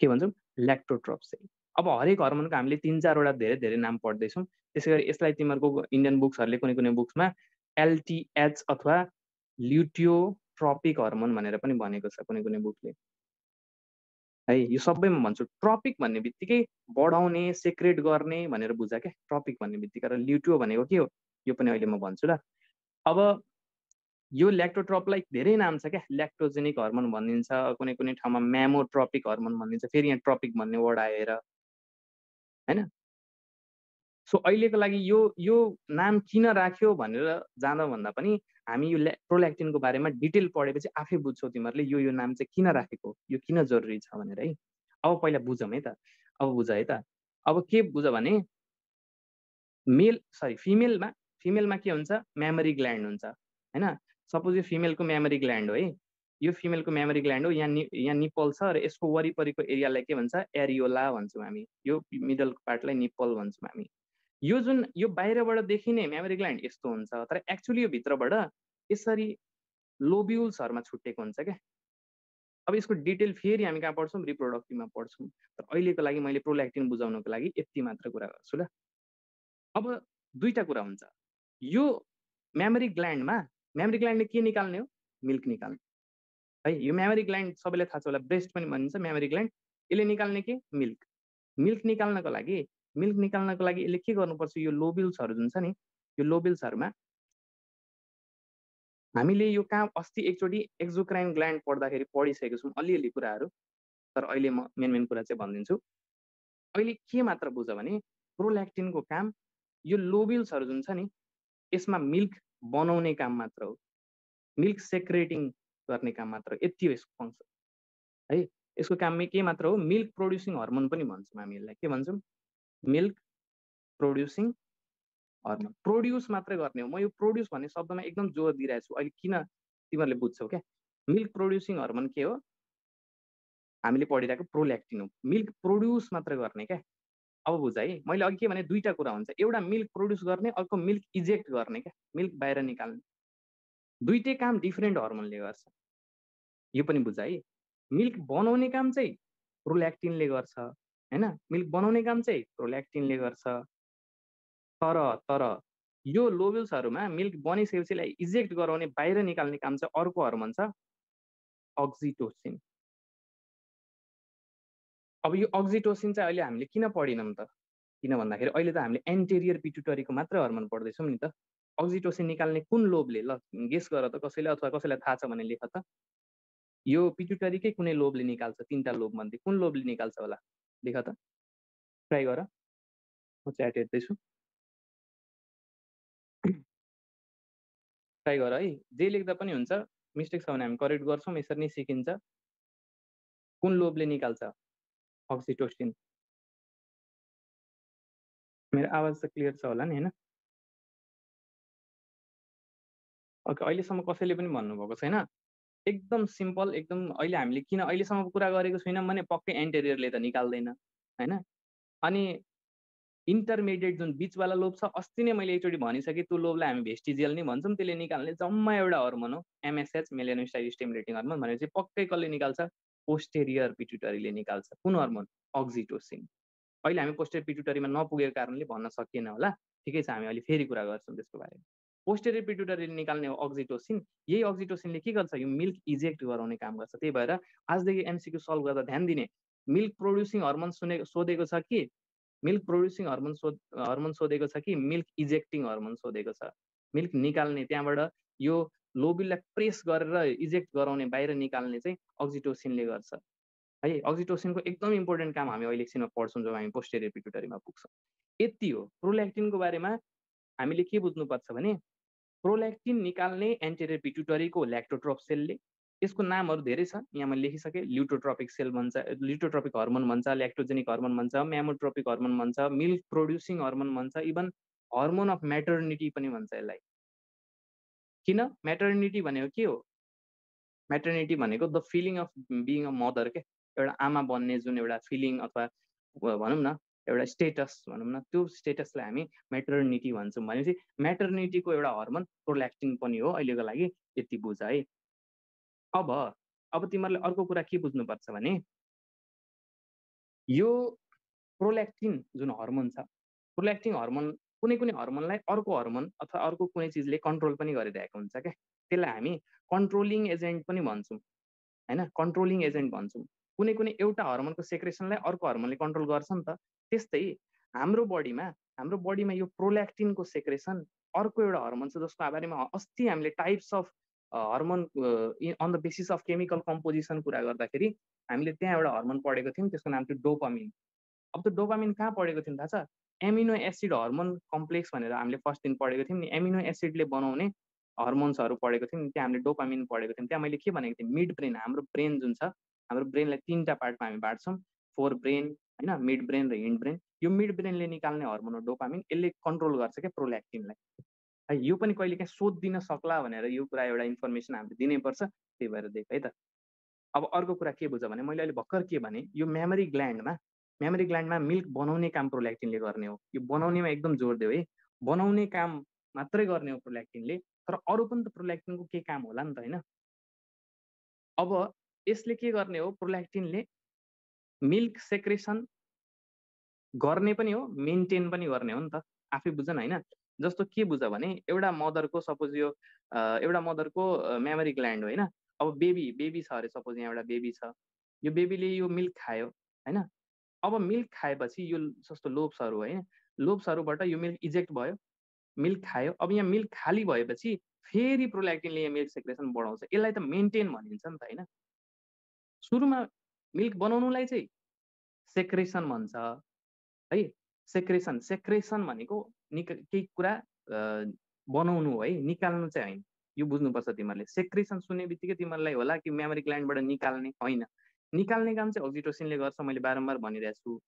के भन्छौँ? ल्याक्टोट्रोप सेल अब हरेक हर्मोनको हामीले तिन चारवटा धेरै धेरै नाम पढ्दैछौँ। त्यसै गरी यसलाई तिमीहरूको इन्डियन बुक्सहरूले कुनै कुनै बुक्समा एलटिएच अथवा ल्युटियोट्रपिक हर्मोन भनेर पनि भनेको छ कुनै कुनै बुकले। है यो सबैमा भन्छु ट्रपिक भन्ने बित्तिकै बढाउने सेक्रेट गर्ने भनेर बुझ क्या ट्रपिक भन्ने बित्तिकै। र ल्युटियो भनेको के हो? यो पनि अहिले म भन्छु ल। अब यो ल्याक्टोट्रपलाई धेरै नाम छ क्या। ल्याक्टोजेनिक हर्मोन भनिदिन्छ कुनै कुनै ठाउँमा म्यामोट्रपिक हर्मोन भनिदिन्छ फेरि यहाँ ट्रपिक भन्ने वर्ड आएर होइन सो अहिलेको लागि यो यो नाम किन राख्यो भनेर जाँदा भन्दा पनि हामी यो प्रोल्याक्टिनको बारेमा डिटेल पढेपछि आफै बुझ्छौ तिमीहरूले यो यो नाम चाहिँ किन राखेको यो किन जरुरी छ भनेर है? अब पहिला बुझौँ है त? अब बुझ है त? अब के बुझ भने मेल सरी फिमेलमा फिमेलमा के हुन्छ? मेमोरी ग्ल्यान्ड हुन्छ होइन सपोज यो फिमेलको मेमोरी ग्ल्यान्ड हो है? यो फिमेलको मेमोरी ग्ल्यान्ड हो यहाँ नि यहाँ निप्पल छ र यसको वरिपरिको एरियालाई के भन्छ? एरियोला भन्छौँ हामी। यो मिडल पार्टलाई निप्पल भन्छौँ हामी। यो जुन यो बाहिरबाट देखिने मेमोरी ग्ल्यान्ड यस्तो हुन्छ तर एक्चुली यो भित्रबाट यसरी लोब्युल्सहरूमा छुट्टेको हुन्छ क्या। अब यसको डिटेल फेरि हामी कहाँ पढ्छौँ? रिप्रोडक्टिभमा पढ्छौँ। तर अहिलेको लागि मैले प्रोल्याक्टिन बुझाउनको लागि यति मात्र कुरा गर्छु ल। अब दुईवटा कुरा हुन्छ। यो मेमोरी ग्ल्यान्डमा मेमोरी ग्ल्यान्डले के निकाल्ने हो? मिल्क निकाल्ने। है यो मेमोरी ग्ल्यान्ड सबैलाई थाहा छ होला ब्रेस्ट पनि भनिन्छ मेमोरी ग्ल्यान्ड यसले निकाल्ने के? मिल्क मिल्क निकाल्नको लागि मिल्क निकाल्नको लागि यसले के गर्नुपर्छ यो लोबिल्सहरू जुन छ नि यो लोबिल्सहरूमा हामीले यो कहाँ अस्ति एकचोटि एक्जोक्राइन ग्ल्यान्ड पढ्दाखेरि पढिसकेको छौँ अलिअलि कुराहरू तर अहिले म मेन मेन कुरा चाहिँ भनिदिन्छु। अहिले के मात्र बुझ भने प्रोल्याक्टिनको काम यो लोबिल्सहरू जुन छ नि यसमा मिल्क बनाउने काम मात्र हो। मिल्क सेक्रेटिङ गर्ने काम मात्र यति हो यसको फङ्सन है यसको काम के मात्र हो? मिल्क प्रोड्युसिङ हर्मोन पनि भन्छौँ हामी यसलाई। के भन्छौँ? मिल्क प्रोड्युसिङ हर्मोन प्रोड्युस मात्रै गर्ने हो। म यो प्रोड्युस भन्ने शब्दमा एकदम जोड दिइरहेको छु। अहिले किन तिमीहरूले बुझ्छौ क्या? मिल्क प्रोड्युसिङ हर्मोन के हो? हामीले पढिरहेको प्रोल्याक्टिन हो। मिल्क प्रोड्युस मात्रै गर्ने क्या? अब बुझ है। मैले अघि के भने दुईवटा कुरा हुन्छ। एउटा मिल्क प्रोड्युस गर्ने अर्को मिल्क इजेक्ट गर्ने क्या? मिल्क बाहिर निकाल्ने। दुइटै काम डिफ्रेन्ट हर्मोनले गर्छ। यो पनि बुझ है मिल्क बनाउने काम चाहिँ प्रोल्याक्टिनले गर्छ होइन? मिल्क बनाउने काम चाहिँ प्रोल्याक्टिनले गर्छ। तर तर यो लोबेल्सहरूमा मिल्क बनिसकेपछि यसलाई इजेक्ट गराउने बाहिर निकाल्ने काम चाहिँ अर्को हर्मोन छ अक्जिटोसिन। अब यो अक्जिटोसिन चाहिँ अहिले हामीले किन पढिनौँ त? किन भन्दाखेरि अहिले त हामीले एन्टेरियर पिटुटरीको मात्रै हर्मोन पढ्दैछौँ नि त। अक्जिटोसिन निकाल्ने कुन लोभले? ल गेस गर त कसैले अथवा कसैलाई थाहा छ भने लेख त। यो पिटुटरीकै कुनै लोभले निकाल्छ तिनवटा लोभ मध्ये कुन लोभले निकाल्छ होला? लेख त। ट्राई गर। म च्याट हेर्दैछु। ट्राई गर है। जे लेख्दा पनि हुन्छ मिस्टेक छ भने हामी करेक्ट गर्छौँ यसरी नै सिकिन्छ। कुन लोभले निकाल्छ? अक्सिटोसिन। मेरो आवाज त क्लियर छ होला नि होइन? ओके अहिलेसम्म कसैले पनि भन्नुभएको छैन? एकदम सिम्पल एकदम अहिले हामीले किन अहिलेसम्म कुरा गरेको छैनौँ भने पक्कै एन्टेरियरले त निकाल्दैन होइन? अनि इन्टरमिडिएट जुन बिचवाला लोभ छ अस्ति नै मैले एकचोटि भनिसकेँ त्यो लोभलाई हामी भेस्टिजियल नै भन्छौँ त्यसले निकाल्ने जम्मा एउटा हर्मोन हो एमएसएच मेलेनोस्टाइल स्टिमुलेटिङ हर्मोन भनेपछि पक्कै कसले निकाल्छ? पोस्टेरियर पिट्युटरीले निकाल्छ। कुन हर्मोन अक्जिटोसिन अहिले हामी पोस्टेरियर पिट्युटरीमा नपुगेको कारणले भन्न सकिएन होला। ठिकै छ हामी अहिले फेरि कुरा गर्छौँ त्यसको बारेमा। पोस्टेरियर पिट्युटरीले निकाल्ने अक्जिटोसिन यही अक्जिटोसिनले के गर्छ? यो मिल्क इजेक्ट गराउने काम गर्छ। त्यही भएर आजदेखि एमसिक्यू सल्भ गर्दा ध्यान दिने मिल्क प्रोड्युसिङ हर्मोन सुने सोधेको छ कि? Milk producing hormone so hormone सोधेको छ कि? मिल्क इजेक्टिङ हर्मोन सोधेको छ। मिल्क निकाल्ने त्यहाँबाट यो लोबिललाई प्रेस गरेर इजेक्ट गराउने बाहिर निकाल्ने चाहिँ अक्जिटोसिनले गर्छ। है अक्जिटोसिनको एकदम इम्पोर्टेन्ट काम हामी अहिले एकछिनमा पढ्छौँ जब हामी पोस्टेरियर पिट्युटरीमा पुग्छौँ। यति हो। प्रोल्याक्टिनको बारेमा हामीले के बुझ्नुपर्छ भने प्रोल्याक्टिन निकाल्ने एन्टेरियर पिट्युटरीको ल्याक्टोट्रोप सेलले यसको नामहरू धेरै छ यहाँ मैले लेखिसकेँ ल्युटोट्रोपिक सेल भन्छ ल्युटोट्रोपिक हर्मोन भन्छ ल्याक्टोजेनिक हर्मोन भन्छ म्यामोट्रोपिक हर्मोन भन्छ मिल्क प्रोड्युसिङ हर्मोन भन्छ इभन हर्मोन अफ म्याटर्निटी पनि भन्छ यसलाई। किन? म्याटर्निटी भनेको के हो? म्याटर्निटी भनेको the feeling of being a mother के? एउटा आमा बन्ने जुन एउटा फिलिङ अथवा भनौँ न एउटा स्टेटस भनौँ न त्यो स्टेटसलाई हामी म्याटर्निटी भन्छौँ भनेपछि म्याटर्निटीको एउटा हर्मोन प्रोल्याक्टिन पनि हो अहिलेको लागि यति बुझ है। अब अब तिमीहरूले अर्को कुरा के बुझ्नुपर्छ भने यो प्रोल्याक्टिन जुन हर्मोन छ प्रोल्याक्टिन हर्मोन कुनै कुनै हर्मोनलाई अर्को हर्मोन अथवा अर्को कुनै चिजले कन्ट्रोल पनि गरिरहेको हुन्छ क्या? त्यसलाई हामी कन्ट्रोलिङ एजेन्ट पनि भन्छौँ होइन? कन्ट्रोलिङ एजेन्ट भन्छौँ। कुनै कुनै एउटा हर्मोनको सेक्रेसनलाई अर्को हर्मोनले कन्ट्रोल गर्छ नि त। त्यस्तै हाम्रो बडीमा हाम्रो बडीमा यो प्रोल्याक्टिनको सेक्रेसन अर्को एउटा हर्मोन छ जसको बारेमा अस्ति हामीले types of hormone on the basis of chemical composition कुरा गर्दाखेरि हामीले त्यहाँ एउटा हर्मोन पढेको थियौँ त्यसको नाम थियो डोपामिन अब त्यो डोपामिन कहाँ पढेको थियौँ थाहा छ? एमिनो एसिड हर्मोन कम्प्लेक्स भनेर हामीले फर्स्ट दिन पढेको थियौँ नि एमिनो एसिडले बनाउने हर्मोन्सहरू पढेको थियौँ त्यहाँ हामीले डोपामिन पढेको थियौँ। त्यहाँ मैले के भनेको थिएँ? मिड ब्रेन हाम्रो ब्रेन जुन छ हाम्रो ब्रेनलाई तिनवटा पार्टमा हामी बाँड्छौँ फोर ब्रेन होइन मिड ब्रेन र हिन्ड ब्रेन यो मिड ब्रेनले निकाल्ने हर्मोन हो डोपामिन यसले कन्ट्रोल गर्छ क्या प्रोल्याक्टिनलाई है यो पनि कहिले काहीँ सोधिदिन सक्ला भनेर यो कुरा एउटा इन्फर्मेसन हामीले दिनैपर्छ त्यही भएर दिएको है त। अब अर्को कुरा के बुझ भने मैले अहिले भर्खर के भने यो मेमोरी ग्ल्यान्डमा मेमोरी ग्ल्यान्डमा मिल्क बनाउने काम प्रोल्याक्टिनले गर्ने हो। यो बनाउनेमा एकदम जोड दियो है। बनाउने काम मात्रै गर्ने हो प्रोल्याक्टिनले तर अरू पनि त प्रोल्याक्टिनको के काम होला नि त होइन? अब यसले के गर्ने हो प्रोल्याक्टिनले मिल्क सेक्रेसन गर्ने पनि हो मेन्टेन पनि गर्ने हो नि त। आफै बुझ न होइन? जस्तो के बुझ भने एउटा मदरको सपोज यो एउटा मदरको मेमोरी ग्ल्यान्ड होइन? अब बेबी बेबी छ अरे सपोज यहाँ एउटा बेबी छ। यो बेबीले यो मिल्क खायो होइन? अब मिल्क खाएपछि यो जस्तो लोब्सहरू होइन लोब्सहरूबाट यो मिल्क इजेक्ट भयो मिल्क खायो। अब यहाँ मिल्क खाली भएपछि फेरि प्रोल्याक्टिनले यहाँ मिल्क सेक्रेसन बढाउँछ। यसलाई त मेन्टेन भनिन्छ नि त होइन? सुरुमा मिल्क बनाउनुलाई चाहिँ सेक्रेसन भन्छ। है सेक्रेसन सेक्रेसन भनेको निक केही कुरा बनाउनु हो निकाल्नु चाहिँ होइन। यो बुझ्नुपर्छ तिमीहरूले। सेक्रेसन सुन्ने बित्तिकै तिमीहरूलाई होला कि मेमोरी ग्ल्यान्डबाट निकाल्ने? होइन। निकाल्ने काम चाहिँ अक्जिटोसिनले गर्छ मैले बारम्बार भनिरहेको छु।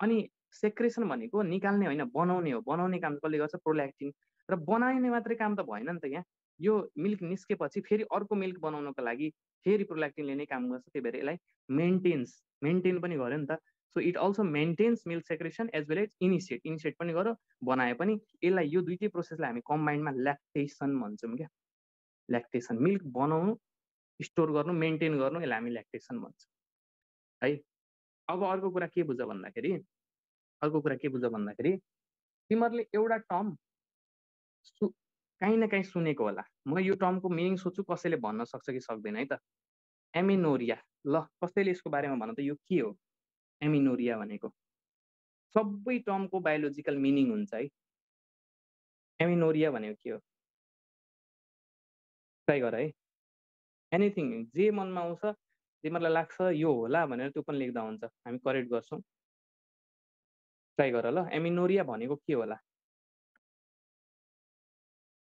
अनि सेक्रेसन भनेको निकाल्ने होइन बनाउने हो। बनाउने काम कसले गर्छ? प्रोल्याक्टिन। र बनाउने मात्रै काम त भएन नि त यहाँ। यो मिल्क निस्केपछि फेरि अर्को मिल्क बनाउनको लागि फेरि प्रोल्याक्टिनले नै काम गर्छ त्यही भएर यसलाई मेन्टेन्स मेन्टेन पनि गर्यो नि त। So it also maintains milk secretion as well as initiate initiate पनि गर बनाए पनि। यसलाई यो दुइटै प्रोसेसलाई हामी कम्बाइन्डमा ल्याक्टेसन भन्छौँ क्या। ल्याक्टेसन मिल्क बनाउनु स्टोर गर्नु मेन्टेन गर्नु यसलाई हामी ल्याक्टेसन भन्छौँ। है? अब अर्को कुरा के बुझ भन्दाखेरि अर्को कुरा के बुझ भन्दाखेरि तिमीहरूले एउटा टर्म काहीँ न काहीँ सुनेको होला। म यो टर्मको मिनिङ सोध्छु कसैले भन्न सक्छ कि सक्दैन है त? एमिनोरिया। ल कसैले यसको बारेमा भन त यो के हो? एमिनोरिया भनेको। सबै टर्मको बायोलोजिकल मिनिङ हुन्छ है। एमिनोरिया भनेको के हो? ट्राई गर है। एनिथिङ जे मनमा आउँछ तिमीहरूलाई लाग्छ यो होला भनेर त्यो पनि लेख्दा हुन्छ। हामी करेक्ट गर्छौँ। ट्राई गर ल। एमिनोरिया भनेको के होला?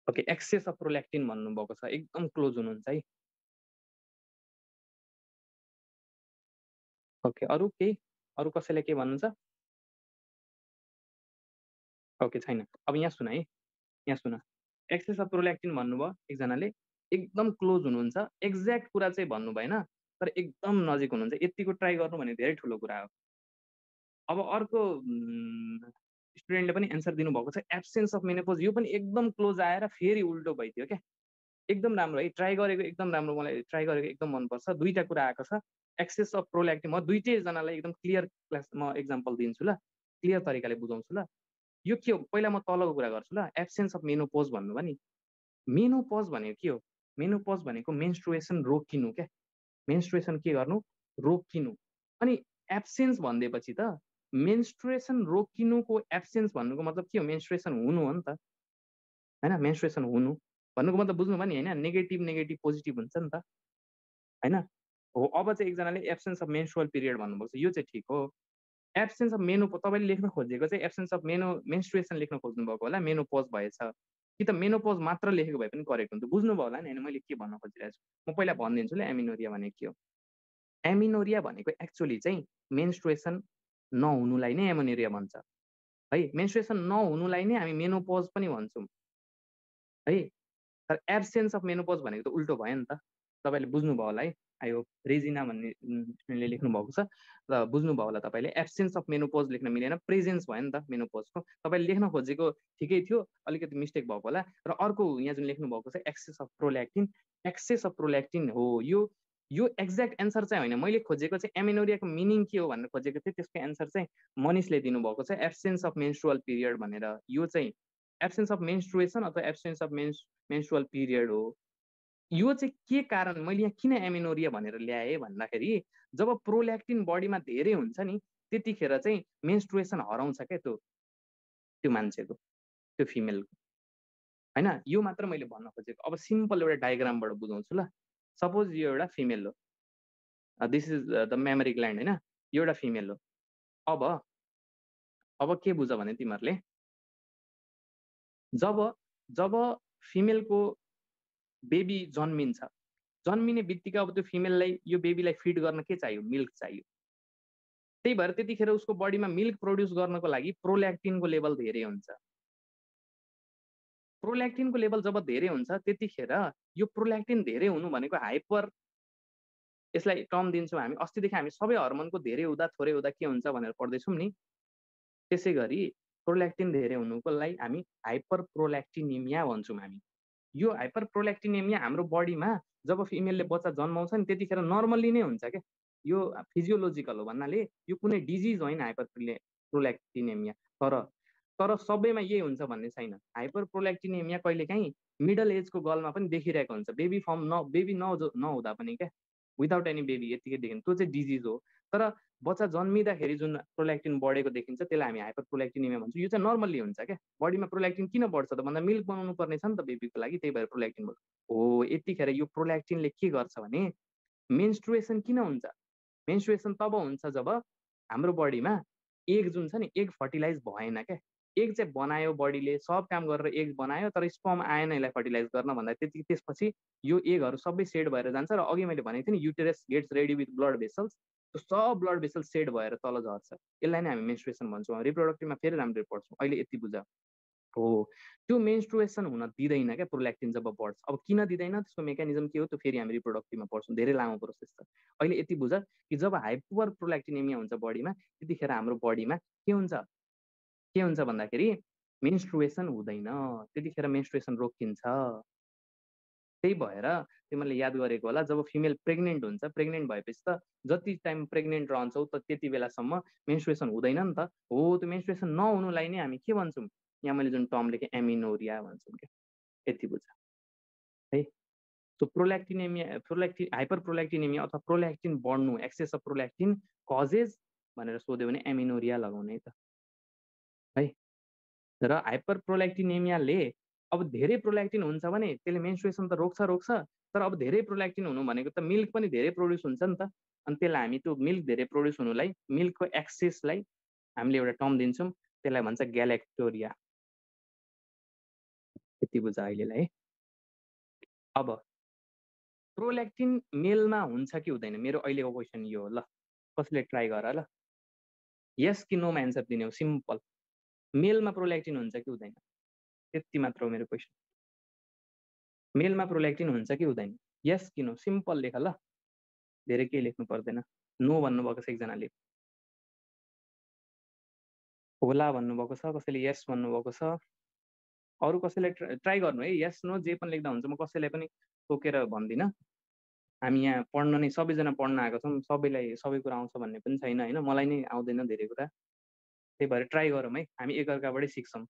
ओके एक्सेस अफ प्रोल्याक्टिन भन्नुभएको छ एकदम क्लोज हुनुहुन्छ है? ओके अरू केही? अरू कसैले के भन्नुहुन्छ? ओके छैन। अब यहाँ सुन है यहाँ सुन। एक्सेस अफ प्रोल्याक्टिन भन्नुभयो एकजनाले एकदम क्लोज हुनुहुन्छ एक्ज्याक्ट कुरा चाहिँ भन्नु भएन तर एकदम नजिक हुनुहुन्छ। यतिको ट्राई गर्नु भने धेरै ठुलो कुरा हो। अब अर्को स्टुडेन्टले पनि एन्सर दिनुभएको छ। एब्सेन्स अफ मेनोपोज यो पनि एकदम क्लोज आएर फेरि उल्टो भइदियो क्या। एकदम राम्रो है ट्राई गरेको एकदम राम्रो मलाई ट्राई गरेको एकदम मनपर्छ। दुईवटा कुरा आएको छ। एक्सेस अफ प्रोल्याक्टिन म दुइटैजनालाई एकदम क्लियर क्लास म इक्जाम्पल दिन्छु ल। क्लियर तरिकाले बुझाउँछु ल। यो के हो? पहिला म तलको कुरा गर्छु ल। एब्सेन्स अफ मेनोपोज भन्नुभयो नि। मेनोपोज भनेको के हो? मेनोपोज भनेको मेन्स्ट्रुएसन रोकिनु क्या। मेन्स्ट्रुएसन के गर्नु? रोकिनु। अनि एब्सेन्स भनिदिएपछि त मेन्स्ट्रुएसन रोकिनुको एब्सेन्स भन्नुको मतलब के हो? मेन्स्ट्रुएसन हुनु हो नि त। होइन? मेन्स्ट्रुएसन हुनु। भन्नुको मतलब बुझ्नु भयो नि? होइन? नेगेटिभ नेगेटिभ पोजिटिभ हुन्छ नि त। होइन? हो अब चाहिँ एकजनाले एब्सेन्स अफ मेन्सुअल पिरियड भन्नुभएको छ। यो चाहिँ ठिक हो। एब्सेन्स अफ मेनो तपाईँले लेख्न खोजेको चाहिँ एब्सेन्स अफ मेनो मेन्स्ट्रुएसन लेख्न खोज्नु भएको होला। मेनो पोज भएछ। कि त मेनोपोज मात्र लेखेको भए पनि करेक्ट हुन्छ बुझ्नुभयो होला नि? होइन? मैले के भन्न खोजिरहेको छु? म पहिला भनिदिन्छु ल एमिनोरिया भनेको के हो? एमिनोरिया भनेको एक्चुअली चाहिँ मेन्स्ट्रुएसन नहुनुलाई नै एमिनोरिया भन्छ। है मेन्स्ट्रुएसन नहुनुलाई नै हामी मेनोपोज पनि भन्छौँ। है तर एब्सेन्स अफ मेनोपोज भनेको त उल्टो भयो नि त। तपाईँले बुझ्नुभयो होला है आई होप रेजिना भन्ने स्टुडेन्टले लेख्नु भएको छ। र बुझ्नुभयो होला तपाईँले एब्सेन्स अफ मेनोपोज लेख्न मिलेन प्रेजेन्स भयो नि त मेनोपोजको। तपाईँले लेख्न खोजेको ठिकै थियो अलिकति मिस्टेक भएको होला। र अर्को यहाँ जुन लेख्नु भएको छ excess of prolactin. Excess of prolactin हो यो। यो एक्ज्याक्ट एन्सर चाहिँ होइन मैले खोजेको चाहिँ एमिनोरियाको मिनिङ के हो भनेर खोजेको थिएँ। त्यसको एन्सर चाहिँ मनिषले दिनुभएको छ एब्सेन्स अफ मेन्स्ट्रुअल पिरियड भनेर। यो चाहिँ एब्सेन्स अफ मेन्स्ट्रुएसन अथवा absence of mens menstrual period हो। यो चाहिँ के कारण मैले यहाँ किन एमिनोरिया भनेर ल्याएँ भन्दाखेरि जब प्रोल्याक्टिन बडीमा धेरै हुन्छ नि त्यतिखेर चाहिँ मेन्स्ट्रुएसन हराउँछ क्या त्यो त्यो मान्छेको त्यो फिमेलको। होइन? यो मात्र मैले भन्न खोजेको। अब सिम्पल एउटा डायग्रामबाट बुझाउँछु ल। सपोज यो एउटा फिमेल हो this is the memory gland होइन यो एउटा फिमेल हो अब अब के बुझ भने तिमीहरूले? जब जब फिमेलको बेबी जन्मिन्छ जन्मिने बित्तिकै अब त्यो फिमेललाई यो बेबीलाई फिड गर्न के चाहियो? मिल्क चाहियो। त्यही भएर त्यतिखेर उसको बडीमा मिल्क प्रड्युस गर्नको लागि प्रोल्याक्टिनको लेभल धेरै हुन्छ। प्रोल्याक्टिनको लेभल जब धेरै हुन्छ त्यतिखेर यो प्रोल्याक्टिन धेरै हुनु भनेको हाइपर यसलाई टर्म दिन्छौँ हामी। अस्तिदेखि हामी सबै हर्मोनको धेरै हुँदा थोरै हुँदा के हुन्छ भनेर पढ्दैछौँ नि? त्यसै गरी प्रोल्याक्टिन धेरै हुनुको लागि हामी हाइपर प्रोल्याक्टिनिमिया भन्छौँ हामी। यो हाइपर प्रोल्याक्टिनेमिया हाम्रो बडीमा जब फिमेलले बच्चा जन्माउँछ नि त्यतिखेर नर्मल्ली नै हुन्छ क्या। यो फिजियोलोजिकल हो भन्नाले यो कुनै डिजिज होइन हाइपर प्रोल्याक्टिनेमिया। तर तर सबैमा यही हुन्छ भन्ने छैन। हाइपर प्रोल्याक्टिनेमिया कहिलेकाहीँ मिडल एजको गर्लमा पनि देखिरहेको हुन्छ। बेबी फर्म न बेबी न नहुँदा पनि क्या। विदाउट एनी बेबी यतिकै देखिन्छ। त्यो चाहिँ डिजिज हो। तर बच्चा जन्मिँदाखेरि जुन प्रोल्याक्टिन बढेको देखिन्छ त्यसलाई हामी हाइपर प्रोल्याक्टिनिमिया भन्छौँ। यो चाहिँ नर्मल्ली हुन्छ क्या। बडीमा प्रोल्याक्टिन किन बढ्छ त? भन्दा मिल्क बनाउनु पर्ने छ नि त बेबीको लागि त्यही भएर प्रोल्याक्टिन बढ्छ। हो यतिखेर यो प्रोल्याक्टिनले के गर्छ भने मेन्स्ट्रुएसन किन हुन्छ? मेन्स्ट्रुएसन तब हुन्छ जब हाम्रो बडीमा एग जुन छ नि एग फर्टिलाइज भएन क्या। एग चाहिँ बनायो बडीले सब काम गरेर एग बनायो तर स्पम आएन यसलाई फर्टिलाइज गर्न भन्दा त्यति त्यसपछि यो एगहरू सबै सेड भएर जान्छ र अघि मैले भनेको थिएँ नि uterus gets ready with blood vessels त्यो सब ब्लड भेसल सेड भएर तल झर्छ। यसलाई नै हामी मेन्स्ट्रुएसन भन्छौँ रिप्रोडक्टिभमा फेरि राम्ररी पढ्छौँ अहिले यति बुझ हो। त्यो मेन्स्ट्रुएसन हुन दिँदैन क्या प्रोल्याक्टिन जब बढ्छ। अब किन दिँदैन? त्यसको मेकानिजम के हो? त्यो फेरि हामी रिप्रोडक्टिभमा पढ्छौँ। धेरै लामो प्रोसेस छ। अहिले यति बुझ कि जब हाइपर प्रोल्याक्टिनेमिया हुन्छ बडीमा त्यतिखेर हाम्रो बडीमा के हुन्छ? के हुन्छ भन्दाखेरि मेन्स्ट्रुएसन हुँदैन। त्यतिखेर मेन्स्ट्रुएसन रोकिन्छ। त्यही भएर तिमीले याद गरेको होला जब फिमेल प्रेग्नेन्ट हुन्छ प्रेग्नेन्ट भएपछि त जति टाइम प्रेग्नेन्ट रहन्छौ त त्यति बेलासम्म मेन्सुरेसन हुँदैन नि त। हो त्यो मेन्सुरेसन नहुनुलाई नै हामी के भन्छौँ? यहाँ मैले जुन टर्म लेखेँ एमिनोरिया भन्छौँ क्या। यति बुझ है? So prolactinemia prolactin hyper prolactinemia अथवा प्रोल्याक्टिन बढ्नु एक्सेस अफ प्रोल्याक्टिन कजेज भनेर सोध्यो भने एमिनोरिया लगाउने त। है? र हाइपर प्रोल्याक्टिनेमियाले अब धेरै प्रोल्याक्टिन हुन्छ भने त्यसले मेन्सुरेसन त रोक्छ रोक्छ तर अब धेरै प्रोल्याक्टिन हुनु भनेको त मिल्क पनि धेरै प्रड्युस हुन्छ नि त। अनि त्यसलाई हामी त्यो मिल्क धेरै प्रड्युस हुनुलाई मिल्कको एक्सेसलाई हामीले एउटा टर्म दिन्छौँ त्यसलाई भन्छ ग्यालेक्टोरिया यति बुझ अहिलेलाई अब प्रोल्याक्टिन मेलमा हुन्छ कि हुँदैन? मेरो अहिलेको क्वेसन यो हो ल। कसले ट्राई गर ल। यस कि नोमा एन्सर दिने हो सिम्पल मेलमा प्रोल्याक्टिन हुन्छ कि हुँदैन? त्यति मात्र हो मेरो क्वेसन। मेलमा प्रोल्याक्टिन हुन्छ कि हुँदैन? यस किन सिम्पल लेख ल। धेरै केही लेख्नु पर्दैन। नो भन्नुभएको छ एकजनाले। होला भन्नुभएको छ कसैले यस भन्नुभएको छ। अरू कसैलाई ट्राई गर्नु है। यस नो जे पनि लेख्दा हुन्छ। म कसैलाई पनि तोकेर भन्दिनँ। हामी यहाँ पढ्न नै सबैजना पढ्न आएको छौँ। सबैलाई सबै कुरा आउँछ भन्ने पनि छैन होइन? मलाई नै आउँदैन धेरै कुरा। त्यही भएर ट्राई गरौँ है हामी एकअर्काबाटै सिक्छौँ।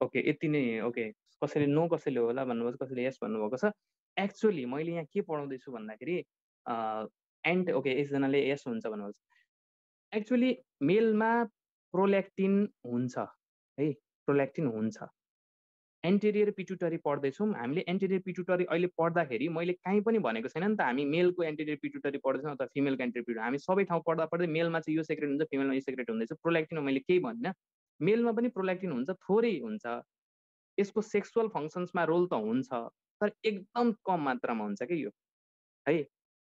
ओके यति नै ओके। कसैले नो कसैले होला भन्नुभएको कसैले यस भन्नुभएको छ। एक्चुअली मैले यहाँ के पढाउँदैछु भन्दाखेरि एन्ड ओके एकजनाले यस हुन्छ भन्नुभएको छ। एक्चुअली मेलमा प्रोल्याक्टिन हुन्छ है प्रोल्याक्टिन हुन्छ। एन्टेरियर पिटुटरी पढ्दैछौँ। हामीले एन्टेरियर पिटुटरी अहिले पढ्दाखेरि मैले कहीँ पनि भनेको छैन नि त हामी मेलको एन्टेरियर पिटुटरी पढ्दैछौँ अथवा फिमेलको एन्टेरियर पिटु हामी सबै ठाउँ पढ्दा पढ्दै मेलमा चाहिँ यो सेक्रेट हुन्छ फिमेलमा यो सेक्रेट हुँदैछ। प्रोल्याक्टिन मैले केही भनिनँ मेलमा पनि प्रोल्याक्टिन हुन्छ थोरै हुन्छ। यसको सेक्सुअल फङ्सन्समा रोल त हुन्छ तर एकदम कम मात्रामा हुन्छ कि यो। है?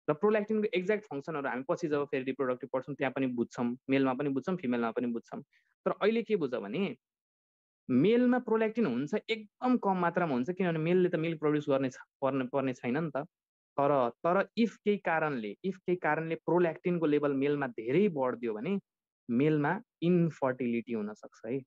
र प्रोल्याक्टिनको एक्ज्याक्ट फङ्सनहरू हामी पछि जब फेरि रिप्रोडक्टिभ पढ्छौँ त्यहाँ पनि बुझ्छौँ। मेलमा पनि बुझ्छौँ फिमेलमा पनि बुझ्छौँ। तर अहिले के बुझ भने मेलमा प्रोल्याक्टिन हुन्छ एकदम कम मात्रामा हुन्छ किनभने मेलले त मिल्क प्रड्युस गर्ने पर्ने पर्ने छैन नि त। तर तर इफ केही कारणले इफ केही कारणले प्रोल्याक्टिनको लेभल मेलमा धेरै बढिदियो भने मेलमा इन्फर्टिलिटी हुनसक्छ है।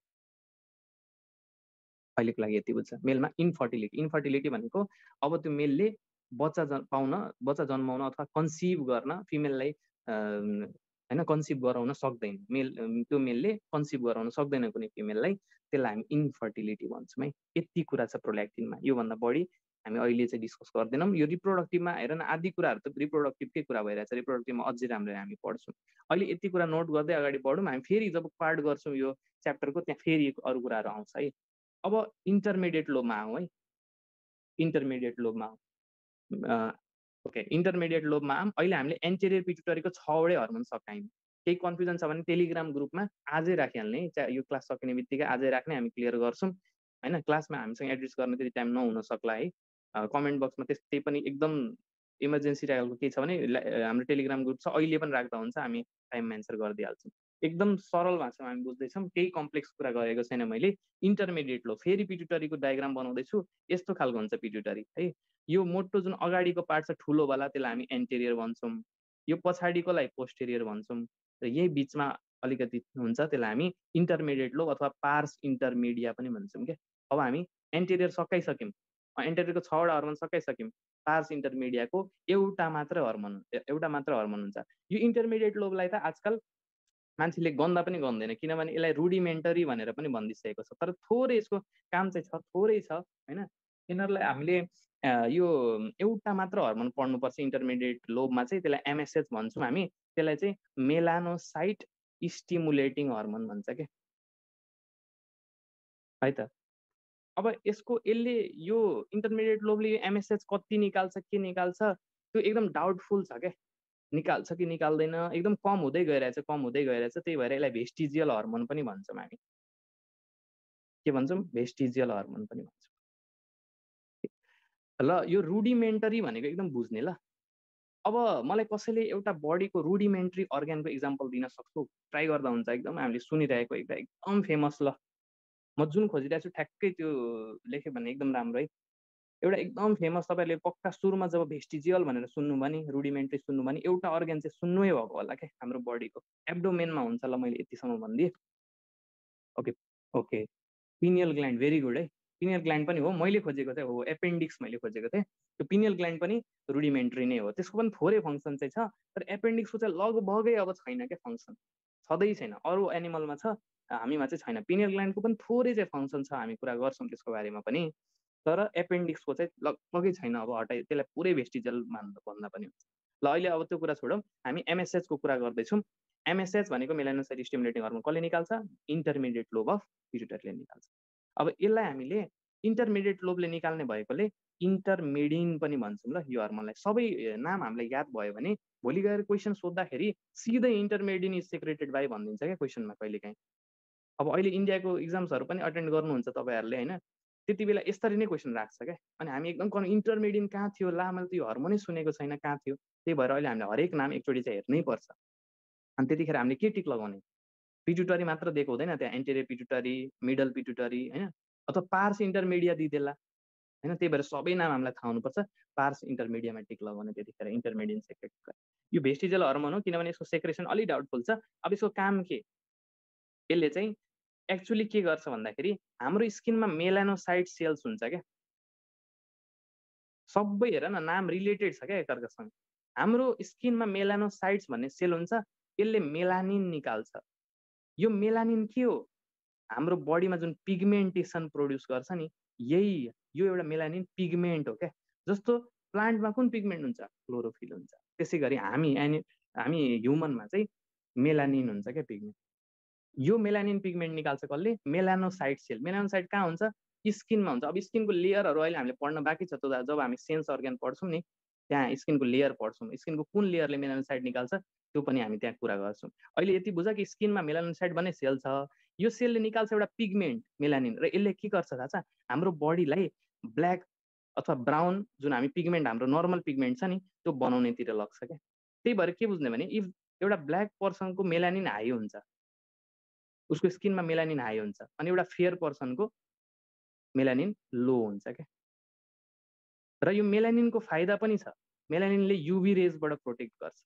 अहिलेको लागि यति बुझ्छ। मेलमा इन्फर्टिलिटी इन्फर्टिलिटी भनेको अब त्यो मेलले बच्चा ज पाउन बच्चा जन्माउन अथवा कन्सिभ गर्न फिमेललाई होइन कन्सिभ गराउन सक्दैन। मेल त्यो मेलले कन्सिभ गराउन सक्दैन कुनै फिमेललाई त्यसलाई हामी इन्फर्टिलिटी भन्छौँ है। यति कुरा छ प्रोल्याक्टिनमा योभन्दा बढी हामी अहिले चाहिँ डिस्कस गर्दैनौँ। यो रिप्रोडक्टिभमा हेर न आदि कुराहरू त रिप्रोडक्टिभकै कुरा भइरहेछ। रिप्रोडक्टिभमा अझै राम्रो हामी पढ्छौँ। अहिले यति कुरा नोट गर्दै अगाडि बढौँ। हामी फेरि जब पार्ट गर्छौँ यो च्याप्टरको त्यहाँ फेरि अरू कुराहरू आउँछ है। अब इन्टरमिडिएट लोबमा आउँ है। इन्टरमिडिएट लोबमा आउँ। ओके इन्टरमिडिएट लोबमा आउँ। अहिले हामीले एन्टेरियर पिटुटरीको छवटै हर्मोन सकायौँ। केही कन्फ्युजन छ भने टेलिग्राम ग्रुपमा आजै राखिहाल्ने चाहे यो क्लास सकिने बित्तिकै आजै राख्ने हामी क्लियर गर्छौँ। होइन क्लासमा हामीसँग एड्रेस गर्न त्यति टाइम नहुन सक्ला है। कमेन्ट बक्समा त्यस्तै पनि एकदम इमर्जेन्सी टाइपको केही छ भने हाम्रो टेलिग्राम ग्रुप छ अहिले पनि राख्दा हुन्छ हामी टाइम एन्सर गरिदिइहाल्छौँ। एकदम सरल भाषामा हामी बुझ्दैछौँ केही कम्प्लेक्स कुरा गरेको छैन मैले। इन्टरमिडिएट लो फेरि पिट्युटरीको डायग्राम बनाउँदैछु यस्तो खालको हुन्छ पिट्युटरी है। यो मोटो जुन अगाडिको पार्ट छ ठुलोवाला त्यसलाई हामी एन्टेरियर भन्छौँ। यो पछाडिकोलाई पोस्टेरियर भन्छौँ। र यही बिचमा अलिकति हुन्छ त्यसलाई हामी इन्टरमिडिएट लो अथवा पार्स इन्टरमिडिया पनि भन्छौँ क्या। अब हामी एन्टेरियर सकाइसक्यौँ एन्टेरियरको छवटा हर्मोन सकाइसक्यौँ पार्स इन्टरमिडियाको एउटा मात्र हर्मोन एउटा मात्र हर्मोन हुन्छ। यो इन्टरमिडिएट लोबलाई त आजकल मान्छेले गन्दा पनि गन्दैन किनभने यसलाई रुडिमेन्टरी भनेर पनि भनिदिइसकेको छ। तर थोरै यसको काम चाहिँ छ थोरै छ होइन? यिनीहरूलाई हामीले यो एउटा मात्र हर्मोन पढ्नुपर्छ इन्टरमिडिएट लोबमा चाहिँ त्यसलाई एमएसएच भन्छौँ हामी। त्यसलाई चाहिँ मेलानोसाइट स्टिमुलेटिङ हर्मोन भन्छ क्या। है त। अब यसको यसले यो इन्टरमिडिएट लोबले एमएसएच कति निकाल्छ के निकाल्छ त्यो एकदम डाउटफुल छ क्या। निकाल्छ कि निकाल्दैन एकदम कम हुँदै गइरहेछ कम हुँदै गइरहेछ त्यही भएर यसलाई भेस्टिजियल हर्मोन पनि भन्छौँ हामी। के भन्छौँ? भेस्टिजियल हर्मोन पनि भन्छौँ। ल यो रुडिमेन्टरी भनेको एकदम बुझ्ने ल। अब मलाई कसैले एउटा बडीको रुडिमेन्ट्री अर्ग्यानको इक्जाम्पल दिन सक्छु? ट्राई गर्दा हुन्छ एकदम हामीले सुनिरहेको एकदम एकदम फेमस ल। म जुन खोजिरहेको छु ठ्याक्कै त्यो लेख्यो भने एकदम राम्रो है। एउटा एकदम फेमस तपाईँहरूले पक्का सुरुमा जब भेस्टिजियल भनेर सुन्नुभयो नि रुडिमेन्ट्री सुन्नुभयो भने एउटा अर्ग्यान चाहिँ सुन्नै भएको होला क्या हाम्रो बडीको। एब्डोमेनमा हुन्छ ल मैले यतिसम्म भनिदिएँ। Okay okay pineal gland very good है। पिनियल ग्ल्यान्ड पनि हो मैले खोजेको चाहिँ हो एपेन्डिक्स मैले खोजेको थिएँ त्यो पिनियल ग्ल्यान्ड पनि रुडिमेन्ट्री नै हो। त्यसको पनि थोरै फङ्सन चाहिँ छ तर एपेन्डिक्सको चाहिँ लगभगै अब छैन क्या फङ्सन छँदै छैन। अरू एनिमलमा छ हामीमा चाहिँ छैन। पिनियल ग्ल्यान्डको पनि थोरै चाहिँ फङ्सन छ हामी कुरा गर्छौँ त्यसको बारेमा पनि। तर एपेन्डिक्सको चाहिँ लगभगै छैन अब हटाइ त्यसलाई पुरै भेस्टिजल मान्दा भन्दा पनि हुन्छ। ल अहिले अब त्यो कुरा छोडौँ। हामी एमएसएचको कुरा गर्दैछौँ। एमएसएच भनेको मेलानोसाइड स्टिमुलेटिङ हर्मोन कसले निकाल्छ? इन्टरमिडिएट लोब अफ पिट्युटरीले निकाल्छ। अब यसलाई हामीले इन्टरमिडिएट लोबले निकाल्ने भएकोले इन्टरमिडिन पनि भन्छौँ ल यो हर्मोनलाई सबै नाम हामीलाई याद भयो भने भोलि गएर क्वेसन सोद्धाखेरि सिधै इन्टरमिडियन इज सेक्रेटेड बाई भनिदिन्छ क्या क्वेसनमा कहिलेकाहीँ। अब अहिले इन्डियाको इक्जाम्सहरू पनि अटेन्ड गर्नुहुन्छ तपाईँहरूले होइन? त्यति बेला यसरी नै क्वेसन राख्छ क्या। अनि हामी एकदम कन् इन्टरमिडियट कहाँ थियो? ला मैले त्यो हर्मोनै सुनेको छैन कहाँ थियो? त्यही भएर अहिले हामीले हरेक नाम एकचोटि चाहिँ हेर्नै पर्छ। अनि त्यतिखेर हामीले के टिक लगाउने? पिट्युटरी मात्र दिएको हुँदैन त्यहाँ एन्टेरियर पिट्युटरी मिडल पिट्युटरी होइन? अथवा पार्स इन्टरमिडिया दिइदेला होइन? त्यही भएर सबै नाम हामीलाई थाहा हुनुपर्छ। पार्स इन्टरमिडियामा टिक लगाउने त्यतिखेर इन्टरमिडियट सेक्रेट यो भेस्टिजल हर्मोन हो किनभने यसको सेक्रेसन अलिक डाउटफुल छ। अब यसको काम के? यसले चाहिँ एक्चुली के गर्छ भन्दाखेरि हाम्रो स्किनमा मेलानोसाइड सेल्स हुन्छ क्या। सबै हेर न नाम रिलेटेड छ क्या एकअर्कासँग। हाम्रो स्किनमा मेलानोसाइड्स भन्ने सेल हुन्छ यसले मेलानिन निकाल्छ। यो मेलानिन के हो? हाम्रो बडीमा जुन पिगमेन्टेसन प्रड्युस गर्छ नि यही यो एउटा मेलानिन पिगमेन्ट हो क्या। जस्तो प्लान्टमा कुन पिगमेन्ट हुन्छ? क्लोरोफिल हुन्छ। त्यसै गरी हामी एनि हामी ह्युमनमा चाहिँ मेलानिन हुन्छ क्या पिगमेन्ट। यो मेलानिन पिगमेन्ट निकाल्छ कसले? Melanocyte sale. मेलानोसाइट कहाँ हुन्छ? स्किनमा हुन्छ। अब स्किनको लेयरहरू अहिले हामीले पढ्न बाँकी छ। त जब हामी सेन्स अर्ग्यान पढ्छौँ नि त्यहाँ स्किनको लेयर पढ्छौँ। स्किनको कुन लेयरले मेलानोसाइड निकाल्छ? त्यो पनि हामी त्यहाँ कुरा गर्छौँ। अहिले यति बुझ कि स्किनमा मेलानोसाइड भन्ने सेल छ। यो सेलले निकाल्छ एउटा पिगमेन्ट मेलानिन। र यसले के गर्छ थाहा छ? हाम्रो बडीलाई ब्ल्याक अथवा ब्राउन जुन हामी पिगमेन्ट हाम्रो नर्मल पिगमेन्ट छ नि त्यो बनाउनेतिर लग्छ क्या। त्यही भएर के बुझ्ने भने इफ एउटा ब्ल्याक पर्सनको मेलानिन हाई हुन्छ उसको स्किनमा मेलानिन हाई हुन्छ अनि एउटा फेयर पर्सनको मेलानिन लो हुन्छ क्या। र यो मेलानिनको फाइदा पनि छ। मेलानिनले युभी रेजबाट प्रोटेक्ट गर्छ।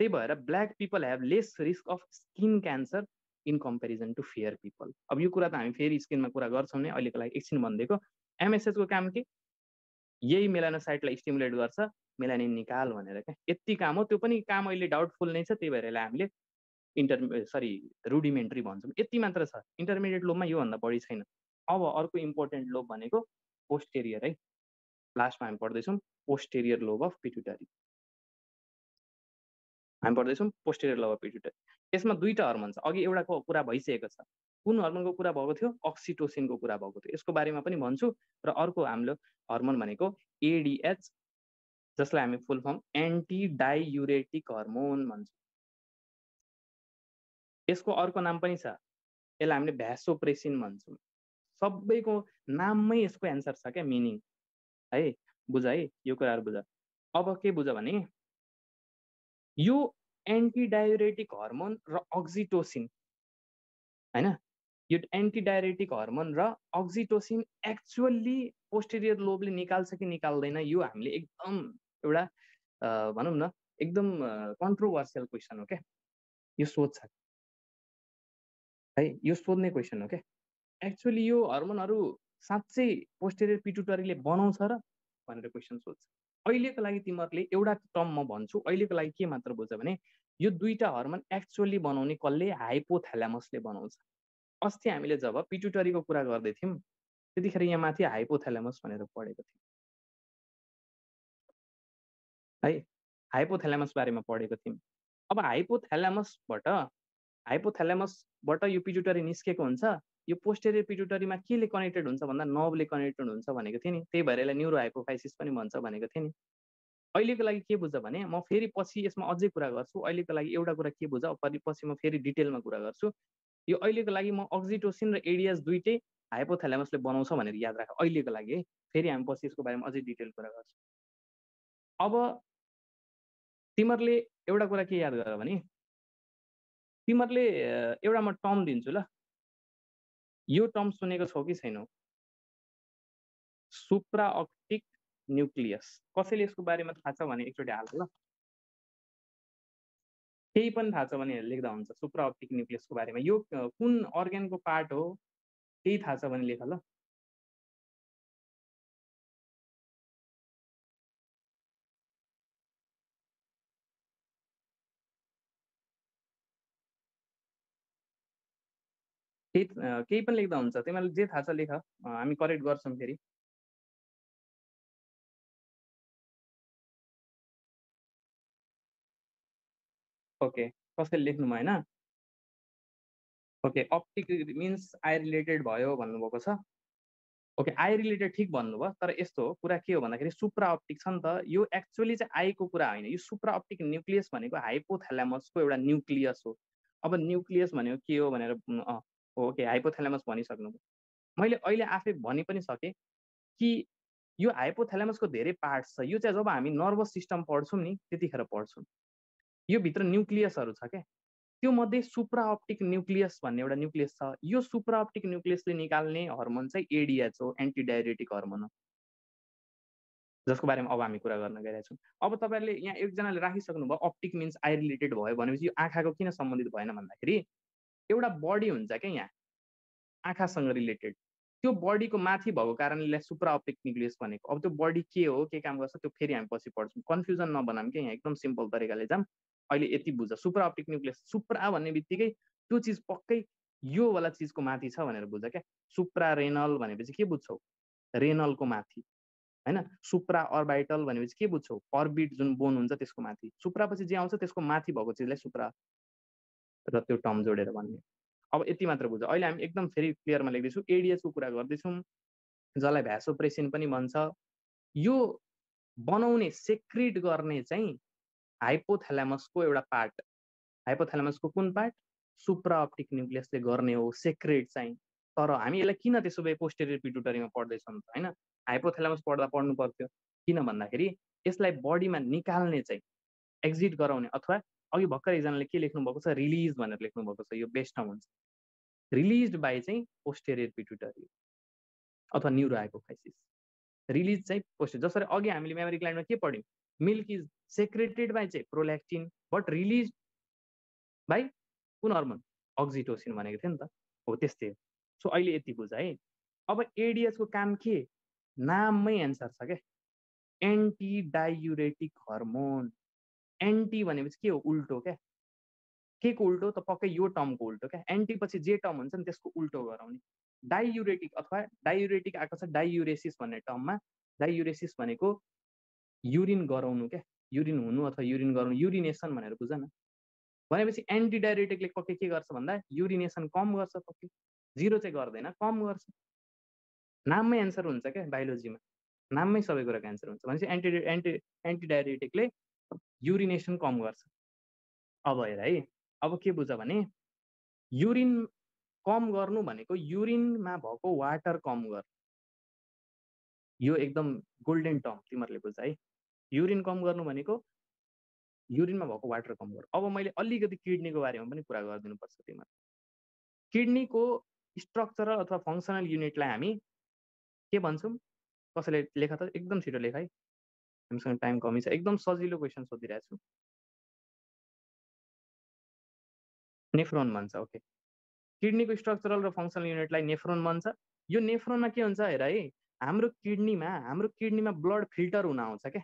त्यही भएर black people have less risk of skin cancer in comparison to fair people अब यो कुरा त हामी फेरि स्किनमा कुरा गर्छौँ नै अहिलेको लागि एकछिन भनिदिएको। एमएसएचको काम के? यही मेलानोसाइटलाई स्टिमुलेट गर्छ मेलानिन निकाल भनेर क्या। यति काम हो त्यो पनि काम अहिले डाउटफुल नै छ त्यही भएर यसलाई हामीले इन्टर सरी रुडिमेन्ट्री भन्छौँ। यति मात्र छ। इन्टरमिडिएट लोबमा योभन्दा बढी छैन। अब अर्को इम्पोर्टेन्ट लोब भनेको पोस्टेरियर है। लास्टमा हामी पढ्दैछौँ पोस्टेरियर लोब अफ पिट्युटरी हामी पढ्दैछौँ पोस्टेरियर अफ पिट्युटरी यसमा दुईवटा हर्मोन छ। अघि एउटाको कुरा भइसकेको छ। कुन हर्मोनको कुरा भएको थियो? अक्सिटोसिनको कुरा भएको थियो। यसको बारेमा पनि भन्छु र अर्को हाम्रो हर्मोन भनेको एडिएच जसलाई हामी full form anti diuretic hormone भन्छौँ। यसको अर्को नाम पनि छ। यसलाई हामीले भ्यासोप्रेसिन भन्छौँ। सबैको नाममै यसको एन्सर छ क्या मिनिङ है बुझ है यो कुराहरू बुझ। अब के बुझ भने यो एन्टिडायुरेटिक हर्मोन र अक्जिटोसिन होइन? यो एन्टिडायरेटिक हर्मोन र अक्जिटोसिन एक्चुअल्ली पोस्टेरियर लोबले निकाल्छ कि निकाल्दैन यो हामीले एकदम एउटा भनौँ न एकदम कन्ट्रोभर्सियल क्वेसन हो क्या? यो सोध्छ है यो सोध्ने क्वेसन हो क्या? एक्चुअली यो हर्मोनहरू साँच्चै पोस्टेरियर पिटुटरीले बनाउँछ र भनेर क्वेसन सोध्छ। अहिलेको लागि तिमीहरूले एउटा टर्म म भन्छु अहिलेको लागि के मात्र बुझ भने यो दुईवटा हर्मोन एक्चुअली बनाउने कसले? हाइपोथ्यालामसले बनाउँछ। अस्ति हामीले जब पिटुटरीको कुरा गर्दै थियौँ त्यतिखेर यहाँ माथि हाइपोथ्यालामस भनेर पढेको थियौँ। है? हाइपोथ्यालामस बारेमा पढेको थियौँ। अब हाइपोथ्यालामसबाट हाइपोथ्यालामसबाट यो पिटुटरी निस्केको हुन्छ। यो पोस्टेरियर पिटुटरीमा केले कनेक्टेड हुन्छ भन्दा नर्भले कनेक्टेड हुन्छ भनेको थिएँ नि। त्यही भएर यसलाई न्युरो हाइपोफाइसिस पनि भन्छ भनेको थिएँ नि। अहिलेको लागि के बुझ भने म फेरि पछि यसमा अझै कुरा गर्छु। अहिलेको लागि एउटा कुरा के बुझ पछि म फेरि डिटेलमा कुरा गर्छु। यो अहिलेको लागि म अक्जिटोसिन र एडियास दुइटै हाइपोथ्यालामसले बनाउँछ भनेर याद राख। अहिलेको लागि है। फेरि हामी पछि यसको बारेमा अझै डिटेल कुरा गर्छौँ। अब तिमीहरूले एउटा कुरा के याद गर भने तिमीहरूले एउटा म टर्म दिन्छु ल। यो टर्म सुनेको छौ कि छैनौ? Supra optic nucleus. कसैले यसको बारेमा थाहा छ भने एकचोटि हाल ल। केही पनि थाहा छ भने लेख्दा हुन्छ सुप्रा अप्टिक न्युक्लियसको बारेमा। यो कुन अर्ग्यानको पार्ट हो केही थाहा छ भने लेख ल। केही केही पनि लेख्दा हुन्छ। तिमीहरूले जे थाहा छ लेख। हामी करेक्ट गर्छौँ फेरि। ओके। कसैले लेख्नु होइन okay. Optic means eye related भयो भन्नुभएको छ। ओके। आई रिलेटेड ठिक भन्नुभयो। तर यस्तो हो कुरा के हो भन्दाखेरि सुप्रा अप्टिक छ नि त। यो एक्चुअली चाहिँ आईको कुरा होइन। यो सुप्रा अप्टिक न्युक्लियस भनेको हाइपोथ्यालामसको एउटा न्युक्लियस हो। अब न्युक्लियस भनेको के हो भनेर ओके हाइपोथ्यालामस भनिसक्नु मैले अहिले आफै भनि पनि सकेँ कि यो हाइपोथ्यालामसको धेरै पार्ट्स छ। यो चाहिँ जब हामी नर्भस सिस्टम पढ्छौँ नि त्यतिखेर पढ्छौँ। यो भित्र न्युक्लियसहरू छ क्या। त्यो मध्ये सुप्रा अप्टिक न्युक्लियस भन्ने एउटा न्युक्लियस छ। यो सुप्रा अप्टिक न्युक्लियसले निकाल्ने हर्मोन चाहिँ एडिएच हो एन्टिडायरेटिक हर्मोन हो। जसको बारेमा अब हामी कुरा गर्न गइरहेछौँ अब तपाईँहरूले यहाँ एकजनाले राखिसक्नु भयो अप्टिक मिन्स आई रिलेटेड भयो भनेपछि यो आँखाको किन सम्बन्धित भएन भन्दाखेरि एउटा बडी हुन्छ क्या यहाँ आँखासँग रिलेटेड। त्यो बडीको माथि भएको कारणले सुप्रा अप्टिक न्युक्लियस भनेको। अब त्यो बडी के हो के काम गर्छ त्यो फेरि हामी पछि पढ्छौँ। कन्फ्युजन नबनाऊँ क्या यहाँ एकदम सिम्पल तरिकाले जाऊँ। अहिले यति बुझ। सुप्रा अप्टिक न्युक्लियस सुप्रा भन्ने बित्तिकै त्यो चिज पक्कै योवाला चिजको माथि छ भनेर बुझ क्या। सुप्रा रेनल भनेपछि के बुझ्छौ? रेनलको माथि होइन? सुप्रा अर्बाइटल भनेपछि के बुझ्छौ? अर्बिट जुन बोन हुन्छ त्यसको माथि। सुप्रापछि जे आउँछ त्यसको माथि भएको चिजलाई सुप्रा र त्यो टर्म जोडेर भन्ने। अब यति मात्र बुझ अहिले हामी एकदम फेरि क्लियरमा लेख्दैछौँ। एडिएसको कुरा गर्दैछौँ जसलाई भ्यासोप्रेसिन पनि भन्छ। यो बनाउने सेक्रिट गर्ने चाहिँ हाइपोथ्यालामसको एउटा पार्ट। हाइपोथ्यालामसको कुन पार्ट? सुप्रा अप्टिक न्युक्लियसले गर्ने हो सेक्रेट चाहिँ। तर हामी यसलाई किन त्यसो भए पोस्टेरियर पिटुटरीमा पढ्दैछौँ होइन? हाइपोथ्यालामस पढ्दा पढ्नु पर्थ्यो। किन भन्दाखेरि यसलाई बडीमा निकाल्ने चाहिँ एक्जिट गराउने अथवा अघि भर्खर एकजनाले के लेख्नु भएको छ? रिलिज भनेर लेख्नु भएको छ। यो बेस्ट टर्म हुन्छ रिलिज बाई चाहिँ पोस्टेरियर पिटुटरी अथवा न्युरो रिलिज चाहिँ पोस्टर जसरी अघि हामीले मेमोरी ग्ल्यान्डमा के पढ्यौँ? मिल्क इज सेक्रेटेड बाई चाहिँ प्रोल्याक्टिन बट रिलिज बाई कुन हर्मोन अक्जिटोसिन भनेको थियो नि त। हो त्यस्तै हो। सो अहिले यति बुझ है। अब एडिएसको काम के? नाममै एन्सर छ क्या। एन्टी डायुरेटिक हर्मोन एन्टी भनेपछि के हो? उल्टो क्या? के को उल्टो? त पक्कै यो टर्मको उल्टो क्या? एन्टी पछि जे टर्म हुन्छ नि त्यसको उल्टो गराउने। डाइयुरेटिक अथवा डाइयुरेटिक आएको छ डाइयुरेसिस भन्ने टर्ममा डाइयुरेसिस भनेको युरिन गराउनु क्या? युरिन हुनु अथवा युरिन गराउनु युरिनेसन भनेर बुझ न भनेपछि एन्टी डाइरेटिकले पक्कै के गर्छ भन्दा युरिनेसन कम गर्छ पक्कै। जिरो चाहिँ गर्दैन कम गर्छ। नाममै एन्सर हुन्छ क्या? बायोलोजीमा। नाममै सबै कुराको एन्सर हुन्छ। भनेपछि एन्टी एन्टी एन्टी युरिनेसन कम गर्छ। अब हेर है अब के बुझ भने युरिन कम गर्नु भनेको युरिनमा भएको वाटर कम गर। यो एकदम गोल्डेन टर्म तिमीहरूले बुझ है। युरिन कम गर्नु भनेको युरिनमा भएको वाटर कम गर। अब मैले अलिकति किडनीको बारेमा पनि कुरा गरिदिनुपर्छ तिमीहरू किडनीको स्ट्रक्चरल अथवा फङ्सनल युनिटलाई हामी के भन्छौँ? कसैले लेख त? एकदम छिटो लेख है। हामीसँग टाइम कमी छ। एकदम सजिलो क्वेसन सोधिरहेको छु। नेफ्रोन भन्छ ओके। किडनीको स्ट्रक्चरल र फङ्सनल युनिटलाई नेफ्रोन भन्छ। यो नेफ्रोनमा के हुन्छ हेर है हाम्रो किडनीमा हाम्रो किडनीमा ब्लड फिल्टर हुन आउँछ क्या।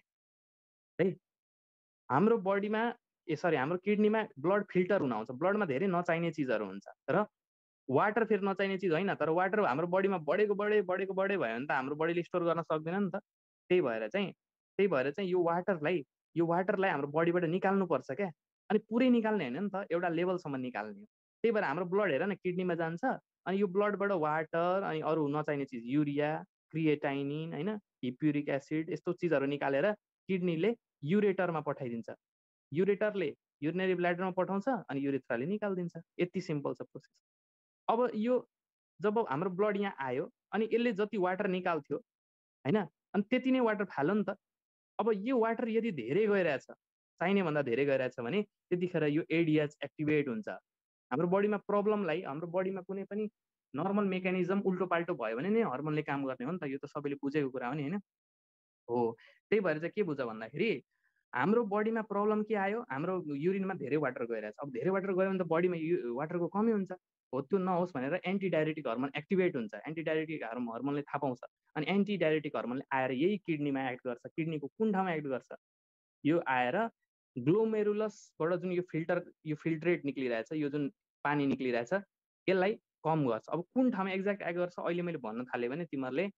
है? हाम्रो बडीमा ए सरी हाम्रो किडनीमा ब्लड फिल्टर हुन आउँछ। ब्लडमा धेरै नचाहिने चिजहरू हुन्छ र वाटर फेरि नचाहिने चिज होइन तर वाटर हाम्रो बडीमा बढेको बढे बढेको बढे भयो भने त हाम्रो बडीले स्टोर गर्न सक्दैन नि त। त्यही भएर चाहिँ त्यही भएर चाहिँ यो वाटरलाई यो वाटरलाई हाम्रो बडीबाट निकाल्नुपर्छ क्या। अनि पुरै निकाल्ने होइन नि त एउटा लेभलसम्म निकाल्ने हो। त्यही भएर हाम्रो ब्लड हेर न किडनीमा जान्छ अनि यो ब्लडबाट वाटर अनि अरू नचाहिने चिज युरिया क्रिएटाइनिन होइन हिप्युरिक एसिड यस्तो चिजहरू निकालेर किडनीले युरेटरमा पठाइदिन्छ। युरेटरले युरिनरी ब्ल्याडरमा पठाउँछ अनि युरेथ्राले निकालिदिन्छ। यति सिम्पल छ प्रोसेस अब यो जब हाम्रो ब्लड यहाँ आयो अनि यसले जति वाटर निकाल्थ्यो होइन अनि त्यति नै वाटर फाल्यो नि त अब यो वाटर यदि धेरै गइरहेछ चाहिने भन्दा धेरै गइरहेछ भने त्यतिखेर यो एडिएच एक्टिभेट हुन्छ। हाम्रो बडीमा प्रब्लमलाई हाम्रो बडीमा कुनै पनि नर्मल मेकानिजम उल्टो पाल्टो भयो भने नै हर्मोनले काम गर्ने हो नि त यो त सबैले बुझेको कुरा हो नि होइन? हो त्यही भएर चाहिँ के बुझ भन्दाखेरि हाम्रो बडीमा प्रब्लम के आयो? हाम्रो युरिनमा धेरै वाटर गइरहेछ। अब धेरै वाटर गयो भने त बडीमा वाटरको कमी हुन्छ। हो त्यो नहोस् भनेर एन्टी डायरेटिक हर्मोन एक्टिभेट हुन्छ। एन्टी डायरेटिक हर्म हर्मोनले थाहा पाउँछ। अनि एन्टी डायरेटिक हर्मोनले आएर यही किडनीमा एक्ट गर्छ किडनीको कुन ठाउँमा एक्ट गर्छ। यो आएर ग्लोमेरुलसबाट जुन यो फिल्टर यो फिल्ट्रेट निक्लिरहेछ यो जुन पानी निक्लिरहेछ यसलाई कम गर्छ। अब कुन ठाउँमा एक्ज्याक्ट एक्ट गर्छ अहिले मैले भन्न थालेँ भने तिमीहरूले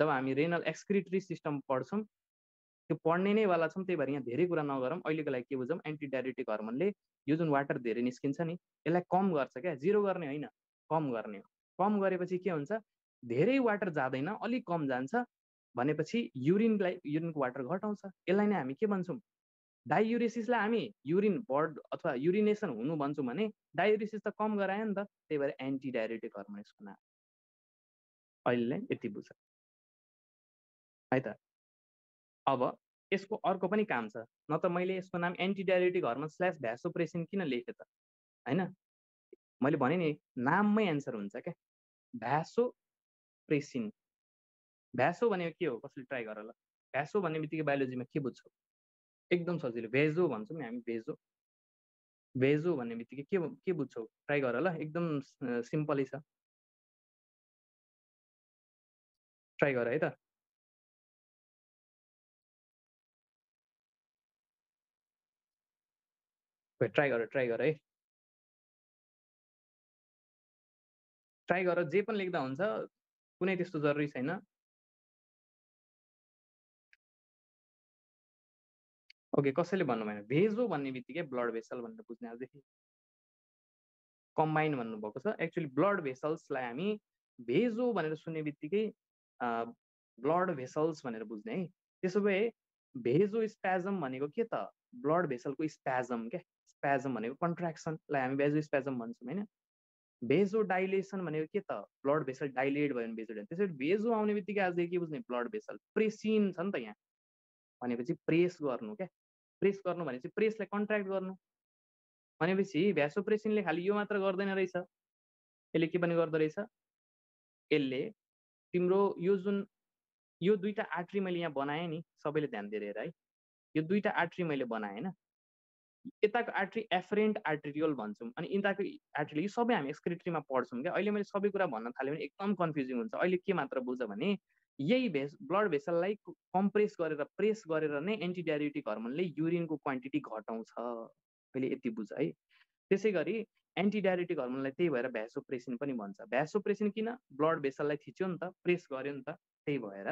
जब हामी रेनल एक्सक्रिटरी सिस्टम पढ्छौँ त्यो पढ्ने नै वाला छौँ त्यही भएर यहाँ धेरै कुरा नगरौँ। अहिलेको लागि के बुझौँ एन्टी डायरेटिक हर्मोनले यो जुन वाटर धेरै निस्किन्छ नि यसलाई कम गर्छ क्या। जिरो गर्ने होइन कम गर्ने हो। कम गरेपछि के हुन्छ? धेरै वाटर जाँदैन अलिक कम जान्छ। भनेपछि युरिनलाई युरिनको वाटर घटाउँछ। यसलाई नै हामी के भन्छौँ? डाइयुरेसिसलाई हामी युरिन बर्ड अथवा युरिनेसन हुनु भन्छौँ भने डाइयुरेसिस त कम गरायो नि त त्यही भएर एन्टी डायरेटिक हर्मोन यसको नाम। अहिले यति बुझ है त? अब यसको अर्को पनि काम छ। न त मैले यसको नाम एन्टिडायरेटिक हर्मोन स्ल्यास भ्यासोप्रेसिन किन लेखेँ त? होइन? मैले भने नि नाममै एन्सर हुन्छ क्या। भ्यासो प्रेसिन। भ्यासो भनेको के हो कसले ट्राई गर ल भ्यासो भन्ने बित्तिकै बायोलोजीमा के बुझ्छौ? एकदम सजिलो। भेजो भन्छौँ नि हामी भेजो। भेजो भन्ने बित्तिकै के के बुझ्छौ? ट्राई गर ल एकदम सिम्पलै छ। ट्राई गर है त। ट्राई गर ट्राई गर है। ट्राई गर जे पनि लेख्दा हुन्छ कुनै त्यस्तो जरुरी छैन? ओके कसैले भन्नु भएन? भेजो भन्ने बित्तिकै ब्लड भेसल भनेर बुझ्ने अझदेखि कम्बाइन भन्नुभएको छ। एक्चुली ब्लड भेसल्सलाई हामी भेजो भनेर सुन्ने बित्तिकै ब्लड भेसल्स भनेर बुझ्ने है। त्यसो भए भेजो स्प्याजम भनेको के त? ब्लड भेसलको स्प्याजम क्या? स्प्याजम भनेको कन्ट्राक्सनलाई हामी भेजो स्प्याजम भन्छौँ होइन? भेजो डाइलेसन भनेको के त? ब्लड भेसल डाइलेट भयो भने भेजो त्यसरी भेजो आउने बित्तिकै आजदेखि के बुझ्ने ब्लड भेसल। प्रेसिन छ नि त यहाँ। भनेपछि प्रेस गर्नु क्या? प्रेस गर्नु भनेपछि प्रेसलाई कन्ट्र्याक्ट गर्नु। भनेपछि भ्यासो प्रेसिनले खालि यो मात्र गर्दैन रहेछ। यसले के पनि गर्दो रहेछ? यसले तिम्रो यो जुन यो दुईवटा आर्ट्री मैले यहाँ बनाएँ नि सबैले ध्यान दिएर है। यो दुईवटा आर्ट्री मैले बनाएँ होइन। यताको आर्ट्री एफरेन्ट आर्ट्रियोल भन्छौँ। अनि यताको आर्ट्री यो सबै हामी एक्सक्रिट्रीमा पढ्छौँ क्या। अहिले मैले सबै कुरा भन्न थालेँ भने एकदम कन्फ्युजिङ हुन्छ। अहिले के मात्र बुझ भने यही भेस ब्लड भेसललाई कम्प्रेस गरेर प्रेस गरेर नै एन्टिडायरेटिक हर्मोनले युरिनको क्वान्टिटी घटाउँछ। अहिले यति बुझ है। त्यसै गरी एन्टिडायरेटिक हर्मोनलाई त्यही भएर भ्यासोप्रेसिन पनि भन्छ। भ्यासोप्रेसिन किन? ब्लड भेसललाई थिच्यो नि त प्रेस गर्यो नि त त्यही भएर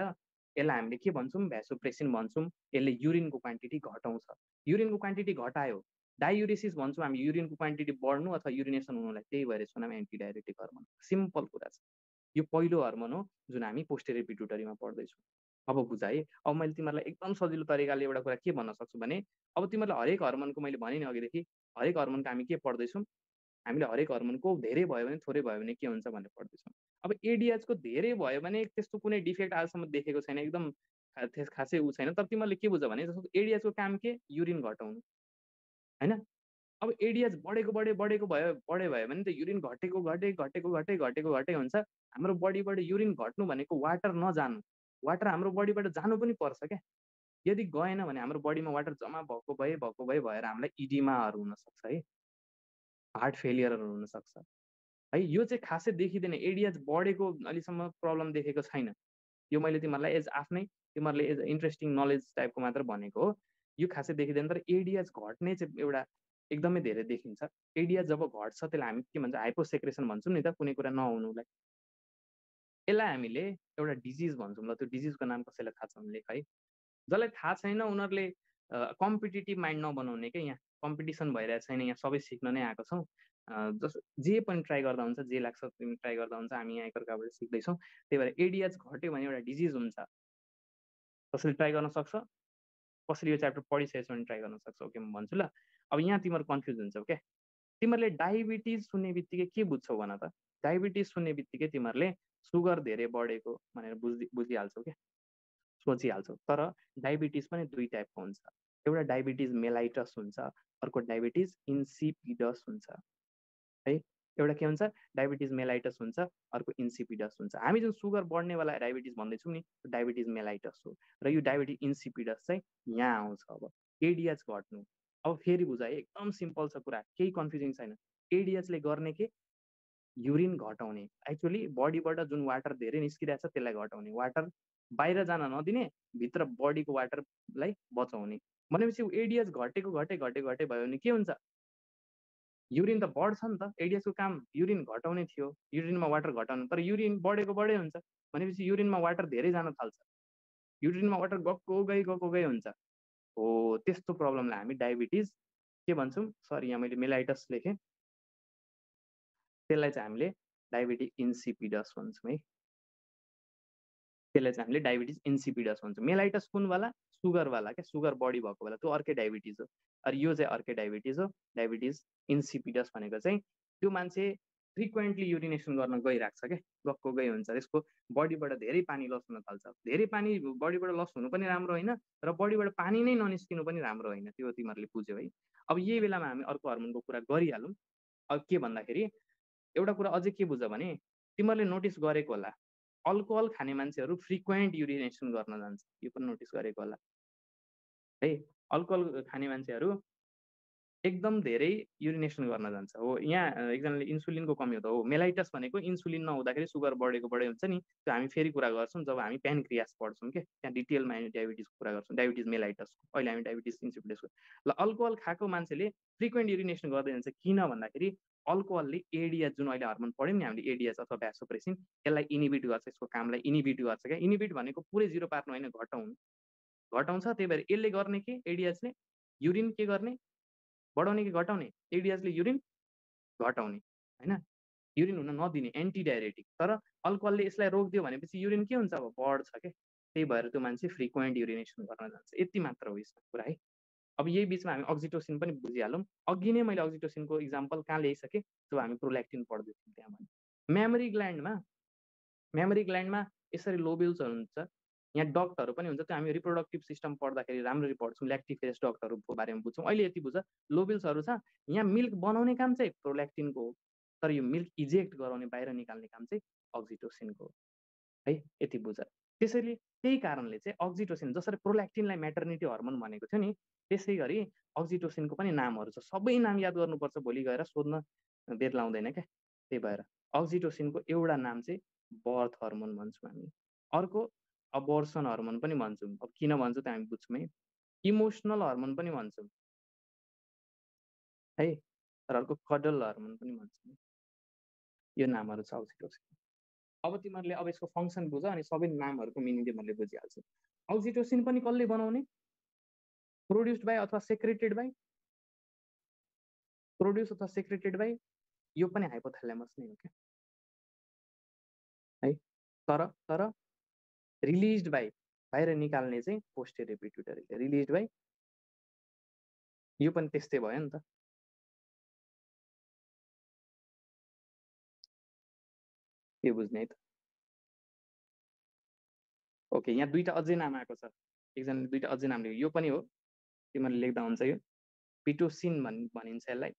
यसलाई हामीले के भन्छौँ? भ्यासोप्रेसिन भन्छौँ। यसले युरिनको क्वान्टिटी घटाउँछ। युरिनको क्वान्टिटी घटायो। डाइयुरेसिस भन्छौँ हामी। युरिनको क्वान्टिटी बढ्नु अथवा युरिनेसन हुनुलाई त्यही भएर यसको नाम एन्टिडायरेटिक हर्मोन सिम्पल कुरा छ। यो पहिलो हर्मोन हो जुन हामी पोस्टेरियर पिट्युटरीमा पढ्दैछौँ। अब बुझ है अब मैले तिमीहरूलाई एकदम सजिलो तरिकाले एउटा कुरा के भन्न सक्छु भने अब तिमीहरूलाई हरेक हर्मोनको मैले भने नि अघिदेखि हरेक हर्मोनको हामी के पढ्दैछौँ? हामीले हरेक हर्मोनको धेरै भयो भने थोरै भयो भने के हुन्छ भनेर पढ्दैछौँ। अब एडिएचको धेरै भयो भने त्यस्तो कुनै डिफेक्ट आजसम्म देखेको छैन एकदम खासै ऊ छैन। तर तिमीहरूले के बुझ भने जस्तो एडिएचको काम के? युरिन घटाउनु होइन? अब एडिएच बढेको बढे बढेको भयो बढे भयो भने त युरिन घटेको घटे घटेको घटे घटेको घटे हुन्छ। हाम्रो बडीबाट युरिन घट्नु भनेको वाटर नजानु। वाटर हाम्रो बडीबाट जानु पनि पर्छ क्या। यदि गएन भने हाम्रो बडीमा वाटर जम्मा भएको भए भएको भए भएर हामीलाई इडिमाहरू हुनसक्छ है। हार्ट फेलियरहरू हुनसक्छ। है यो चाहिँ खासै देखिँदैन एडिएच बढेको अहिलेसम्म प्रब्लम देखेको छैन। यो मैले तिमीहरूलाई एज आफ्नै तिमीहरूले एज इन्ट्रेस्टिङ नलेज टाइपको मात्र भनेको हो। यो खासै देखिँदैन तर एडिएच घट्ने चाहिँ एउटा एकदमै धेरै देखिन्छ। एडिया जब घट्छ त्यसलाई हामी के भन्छ हाइपोसेक्रेसन भन्छौँ नि त कुनै कुरा नहुनुलाई। यसलाई हामीले एउटा डिजिज भन्छौँ ल त्यो डिजिजको नाम कसैलाई थाहा छ भने लेख है। जसलाई थाहा छैन उनीहरूले कम्पिटेटिभ माइन्ड नबनाउने क्या यहाँ। कम्पिटिसन भइरहेको छैन यहाँ सबै सिक्न नै आएको छौँ। जस जे पनि ट्राई गर्दा हुन्छ जे लाग्छ तिमी ट्राई गर्दा हुन्छ हामी यहाँ एकअर्काबाट सिक्दैछौँ। त्यही भएर एडिएच घट्यो भने एउटा डिजिज हुन्छ। कसैले ट्राई गर्न सक्छ? कसरी यो च्याप्टर पढिसकेछ भने ट्राई गर्न सक्छौ? ओके म भन्छु ल। अब यहाँ तिमीहरू कन्फ्युज हुन्छौ क्या तिमीहरूले डायबिटिज सुन्ने बित्तिकै के बुझ्छौ भन त? डायबिटिज सुन्ने बित्तिकै तिमीहरूले सुगर धेरै बढेको भनेर बुझि बुझिहाल्छौ क्या सोचिहाल्छौ। तर डायबिटिज पनि दुई टाइपको हुन्छ। एउटा डायबिटिज मेलाइटस हुन्छ अर्को डायबिटिज इन्सिपिडस हुन्छ। है एउटा के हुन्छ? डायबिटिज मेलाइटस हुन्छ अर्को इन्सिपिडस हुन्छ। हामी जुन सुगर बढ्नेवाला डायबिटिज भन्दैछौँ नि डायबिटिज मेलाइटस हो। र यो डायबिटिज इन्सिपिडस चाहिँ यहाँ आउँछ अब। एडिएच घट्नु। अब फेरि बुझ है एकदम सिम्पल छ कुरा केही कन्फ्युजिङ छैन। एडिएचले गर्ने के? युरिन घटाउने। एक्चुली बडीबाट जुन वाटर धेरै निस्किरहेको छ त्यसलाई घटाउने। वाटर बाहिर जान नदिने भित्र बडीको वाटरलाई बचाउने। भनेपछि एडिएच घटेको घटे घटे घटे भयो भने के हुन्छ? युरिन त बढ्छ नि त। एडिएसको काम युरिन घटाउने थियो। युरिनमा वाटर घटाउनु। तर युरिन बढेको बढे हुन्छ। भनेपछि युरिनमा वाटर धेरै जान थाल्छ। युरिनमा वाटर गएको गई गएको गई हुन्छ। हो त्यस्तो प्रब्लमलाई हामी डायबिटिज के भन्छौँ? सरी यहाँ मैले मेलाइटस लेखेँ। त्यसलाई चाहिँ हामीले डायबिटिज इन्सिपिडस भन्छौँ है। त्यसलाई चाहिँ हामीले डायबिटिज इन्सिपिडस भन्छौँ। मेलाइटस कुनवाला सुगरवाला क्या? सुगर बढी भएको बेला त्यो अर्कै डायबिटिज हो। अरू यो चाहिँ अर्कै डायबिटिज हो। डायबिटिज इन्सिपिडस भनेको चाहिँ त्यो मान्छे फ्रिक्वेन्टली युरिनेसन गर्न गइरहेको छ क्या? गएको गइ हुन्छ। त्यसको बडीबाट धेरै पानी लस हुन थाल्छ। धेरै पानी बडीबाट लस हुनु पनि राम्रो होइन र बडीबाट पानी नै ननिस्किनु पनि राम्रो होइन। त्यो तिमीहरूले बुझ्यो है। अब यही बेलामा हामी अर्को हर्मोनको कुरा गरिहालौँ। अब के भन्दाखेरि एउटा कुरा अझै के बुझ भने तिमीहरूले नोटिस गरेको होला। अल्कोहल खाने मान्छेहरू फ्रिक्वेन्ट युरिनेसन गर्न जान्छ। यो पनि नोटिस गरेको होला। है अल्कोहल खाने मान्छेहरू एकदम धेरै युरिनेसन गर्न जान्छ। हो यहाँ एकजनाले इन्सुलिनको कमी हुँदा हो मेलाइटस भनेको इन्सुलिन नहुँदाखेरि सुगर बढेको बढे हुन्छ नि त्यो हामी फेरि कुरा गर्छौँ जब हामी प्यानक्रियास पढ्छौँ कि त्यहाँ डिटेलमा हामी डायबिटिजको कुरा गर्छौँ डायबिटिज मेलाइटसको अहिले हामी डायबिटिज इन्सिपिडेसको ल अल्कोहल खाएको मान्छेले फ्रिक्वेन्ट युरिनेसन गर्दै जान्छ किन भन्दाखेरि अल्कोहलले एडिएस जुन अहिले हर्मोन पढ्यौँ नि हामीले एडिएस अथवा भ्यासोप्रेसिन यसलाई इनिबिट गर्छ यसको कामलाई इनिबिट गर्छ क्या। इनिबिट भनेको पुरै जिरो पार्नु होइन घटाउनु। घटाउँछ। त्यही भएर यसले गर्ने के? एडिएसले युरिन के गर्ने? बढाउने कि घटाउने? एडिएसले युरिन घटाउने होइन? युरिन हुन नदिने एन्टी डायरेटिक तर अल्कोहलले यसलाई रोकिदियो भनेपछि युरिन के हुन्छ अब? बढ्छ क्या त्यही भएर त्यो मान्छे फ्रिक्वेन्ट युरिनेसन गर्न जान्छ। यति मात्र हो यसमा कुरा है? अब यही बिचमा हामी अक्जिटोसिन पनि बुझिहालौँ। अघि नै मैले अक्जिटोसिनको इक्जाम्पल कहाँ ल्याइसकेँ? जब हामी प्रोल्याक्टिन पढ्दैछौँ त्यहाँ भने मेमोरी ग्ल्यान्डमा मेमोरी ग्ल्यान्डमा यसरी लोबेल्सहरू हुन्छ यहाँ डक्टहरू पनि हुन्छ। त्यो हामी रिप्रोडक्टिभ सिस्टम पढ्दाखेरि राम्ररी पढ्छौँ ल्याक्टिफेस डक्टरहरूको बारेमा बुझ्छौँ। अहिले यति बुझ लोबेल्सहरू छ यहाँ मिल्क बनाउने काम चाहिँ प्रोल्याक्टिनको हो तर यो मिल्क इजेक्ट गराउने बाहिर निकाल्ने काम चाहिँ अक्जिटोसिनको हो। है यति बुझ त्यसैले त्यही कारणले चाहिँ अक्जिटोसिन जसरी प्रोल्याक्टिनलाई म्याटर्निटी हर्मोन भनेको थियो नि त्यसै गरी अक्जिटोसिनको पनि नामहरू छ। सबै नाम याद गर्नुपर्छ भोलि गएर सोध्न बेर लाउँदैन क्या। त्यही भएर अक्जिटोसिनको एउटा नाम चाहिँ बर्थ हर्मोन भन्छौँ हामी। अर्को अबोर्सन हर्मोन पनि भन्छौँ। अब किन भन्छौँ त हामी बुझ्छौँ है। इमोसनल हर्मोन पनि भन्छौँ। है? र अर्को कडल हर्मोन पनि भन्छौँ। यो नामहरू छ अक्सिटोसिन अब तिमीहरूले अब यसको फङ्सन बुझ अनि सबै नामहरूको मिनिङ तिमीहरूले बुझिहाल्छ। अक्सिटोसिन पनि कसले बनाउने? प्रोड्युस्ड बाई अथवा सेक्रेटेड बाई प्रोड्युस अथवा सेक्रेटेड बाई यो पनि हाइपोथालेमस नै हो क्या। है? तर तर रिलिज बाई बाहिर निकाल्ने चाहिँ पोस्टेरियर पिट्युटरीले रिलिज बाई। यो पनि त्यस्तै भयो नि त। के बुझ्ने है त? ओके यहाँ दुईवटा अझै नाम आएको छ। एकजनाले दुईवटा अझै नाम लेख्यो। यो पनि हो। तिमीहरूले लेख्दा हुन्छ यो। पिटोसिन भन् भनिन्छ यसलाई।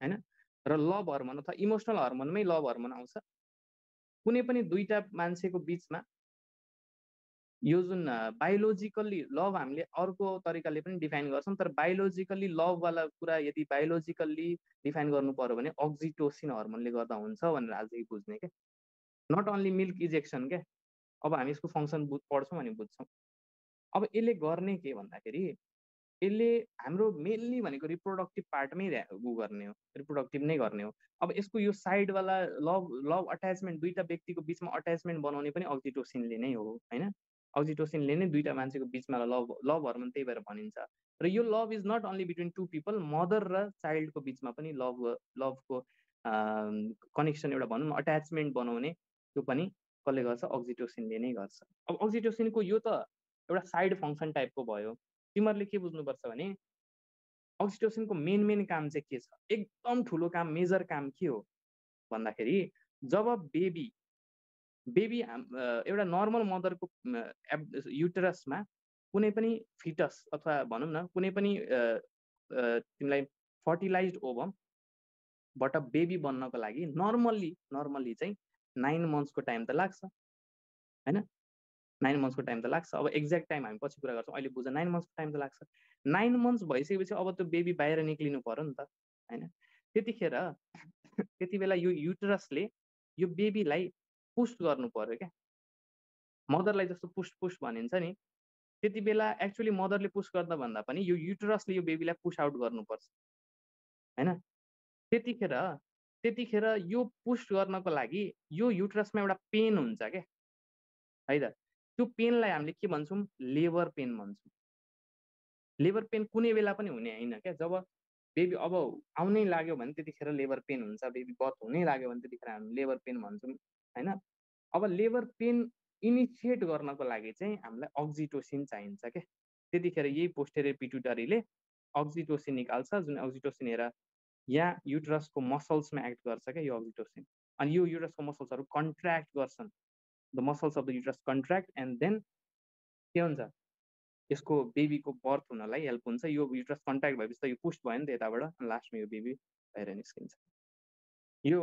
होइन? र लभ हर्मोन अथवा इमोसनल हर्मोनमै लभ हर्मोन आउँछ। कुनै पनि दुईवटा मान्छेको बिचमा यो जुन बायोलोजिकल्ली लभ हामीले अर्को तरिकाले पनि डिफाइन गर्छौँ तर बायोलोजिकल्ली लभवाला कुरा यदि बायोलोजिकल्ली डिफाइन गर्नु पऱ्यो भने अक्जिटोसिन हर्मोनले गर्दा हुन्छ भनेर आजदेखि बुझ्ने क्या नट ओन्ली मिल्क इजेक्सन क्या अब हामी यसको फङ्सन बुझ पढ्छौँ अनि बुझ्छौँ। अब यसले गर्ने के भन्दाखेरि यसले हाम्रो मेनली भनेको रिप्रोडक्टिभ पार्टमै ऊ गर्ने हो रिप्रोडक्टिभ नै गर्ने हो। अब यसको यो साइडवाला लभ लभ अट्याचमेन्ट दुईवटा व्यक्तिको बिचमा अट्याचमेन्ट बनाउने पनि अक्जिटोसिनले नै हो होइन? अक्जिटोसिनले नै दुईवटा मान्छेको बिचमा लभ लभ हर्मोन त्यही भएर भनिन्छ। र यो love is not only between two people mother र चाइल्डको बिचमा पनि लभ लभको कनेक्सन एउटा भनौँ न अट्याचमेन्ट बनाउने त्यो पनि कसले गर्छ? अक्जिटोसिनले नै गर्छ। अब अक्जिटोसिनको यो त एउटा साइड फङ्सन टाइपको भयो। तिमीहरूले के बुझ्नुपर्छ भने अक्सिटोसिनको मेन मेन काम चाहिँ के छ? एकदम ठुलो काम मेजर काम के हो भन्दाखेरि जब बेबी बेबी एउटा नर्मल मदरको युटरसमा कुनै पनि फिटस अथवा भनौँ न कुनै पनि तिमीलाई फर्टिलाइज ओभमबाट बेबी बन्नको लागि नर्मल्ली नर्मल्ली चाहिँ नाइन मन्थ्सको टाइम त लाग्छ। होइन? नाइन मन्थ्सको टाइम त लाग्छ। अब एक्ज्याक्ट टाइम हामी पछि कुरा गर्छौँ। अहिले बुझ नाइन मन्थ्सको टाइम त लाग्छ। नाइन मन्थ्स भइसकेपछि अब त्यो बेबी बाहिर निक्लिनु पऱ्यो नि त। होइन? त्यतिखेर त्यति बेला यो युटरसले यो बेबीलाई पुस्ट गर्नु पऱ्यो क्या? मदरलाई जस्तो पुस्ट पुस्ट भनिन्छ नि। त्यति बेला एक्चुली मदरले पुस्ट गर्दा भन्दा पनि यो युटरसले यो बेबीलाई पुस आउट गर्नुपर्छ। होइन? त्यतिखेर त्यतिखेर यो पुस्ट गर्नको लागि यो युटरसमा एउटा पेन हुन्छ क्या। है त? त्यो पेनलाई हामीले के भन्छौँ? लेबर पेन भन्छौँ। लेबर पेन कुनै बेला पनि हुने होइन क्या। जब बेबी अब आउनै लाग्यो भने त्यतिखेर लेबर पेन हुन्छ बेबी बर्थ हुनै लाग्यो भने त्यतिखेर हामी लेबर पेन भन्छौँ। होइन? अब लेबर पेन इनिसिएट गर्नको लागि चाहिँ हामीलाई अक्जिटोसिन चाहिन्छ क्या। त्यतिखेर यही पोस्टेरियर पिट्युटरीले अक्जिटोसिन निकाल्छ जुन अक्जिटोसिन हेर यहाँ युट्रसको मसल्समा एक्ट गर्छ क्या यो अक्जिटोसिन। अनि यो युट्रसको मसल्सहरू कन्ट्र्याक्ट गर्छन्। The muscles of the uterus contract and then के हुन्छ? यसको बेबीको बर्थ हुनलाई हेल्प हुन्छ। यो युट्रस कन्ट्याक्ट भएपछि त यो पुस्ट भयो नि त यताबाट। लास्टमा यो बेबी बाहिर निस्किन्छ। यो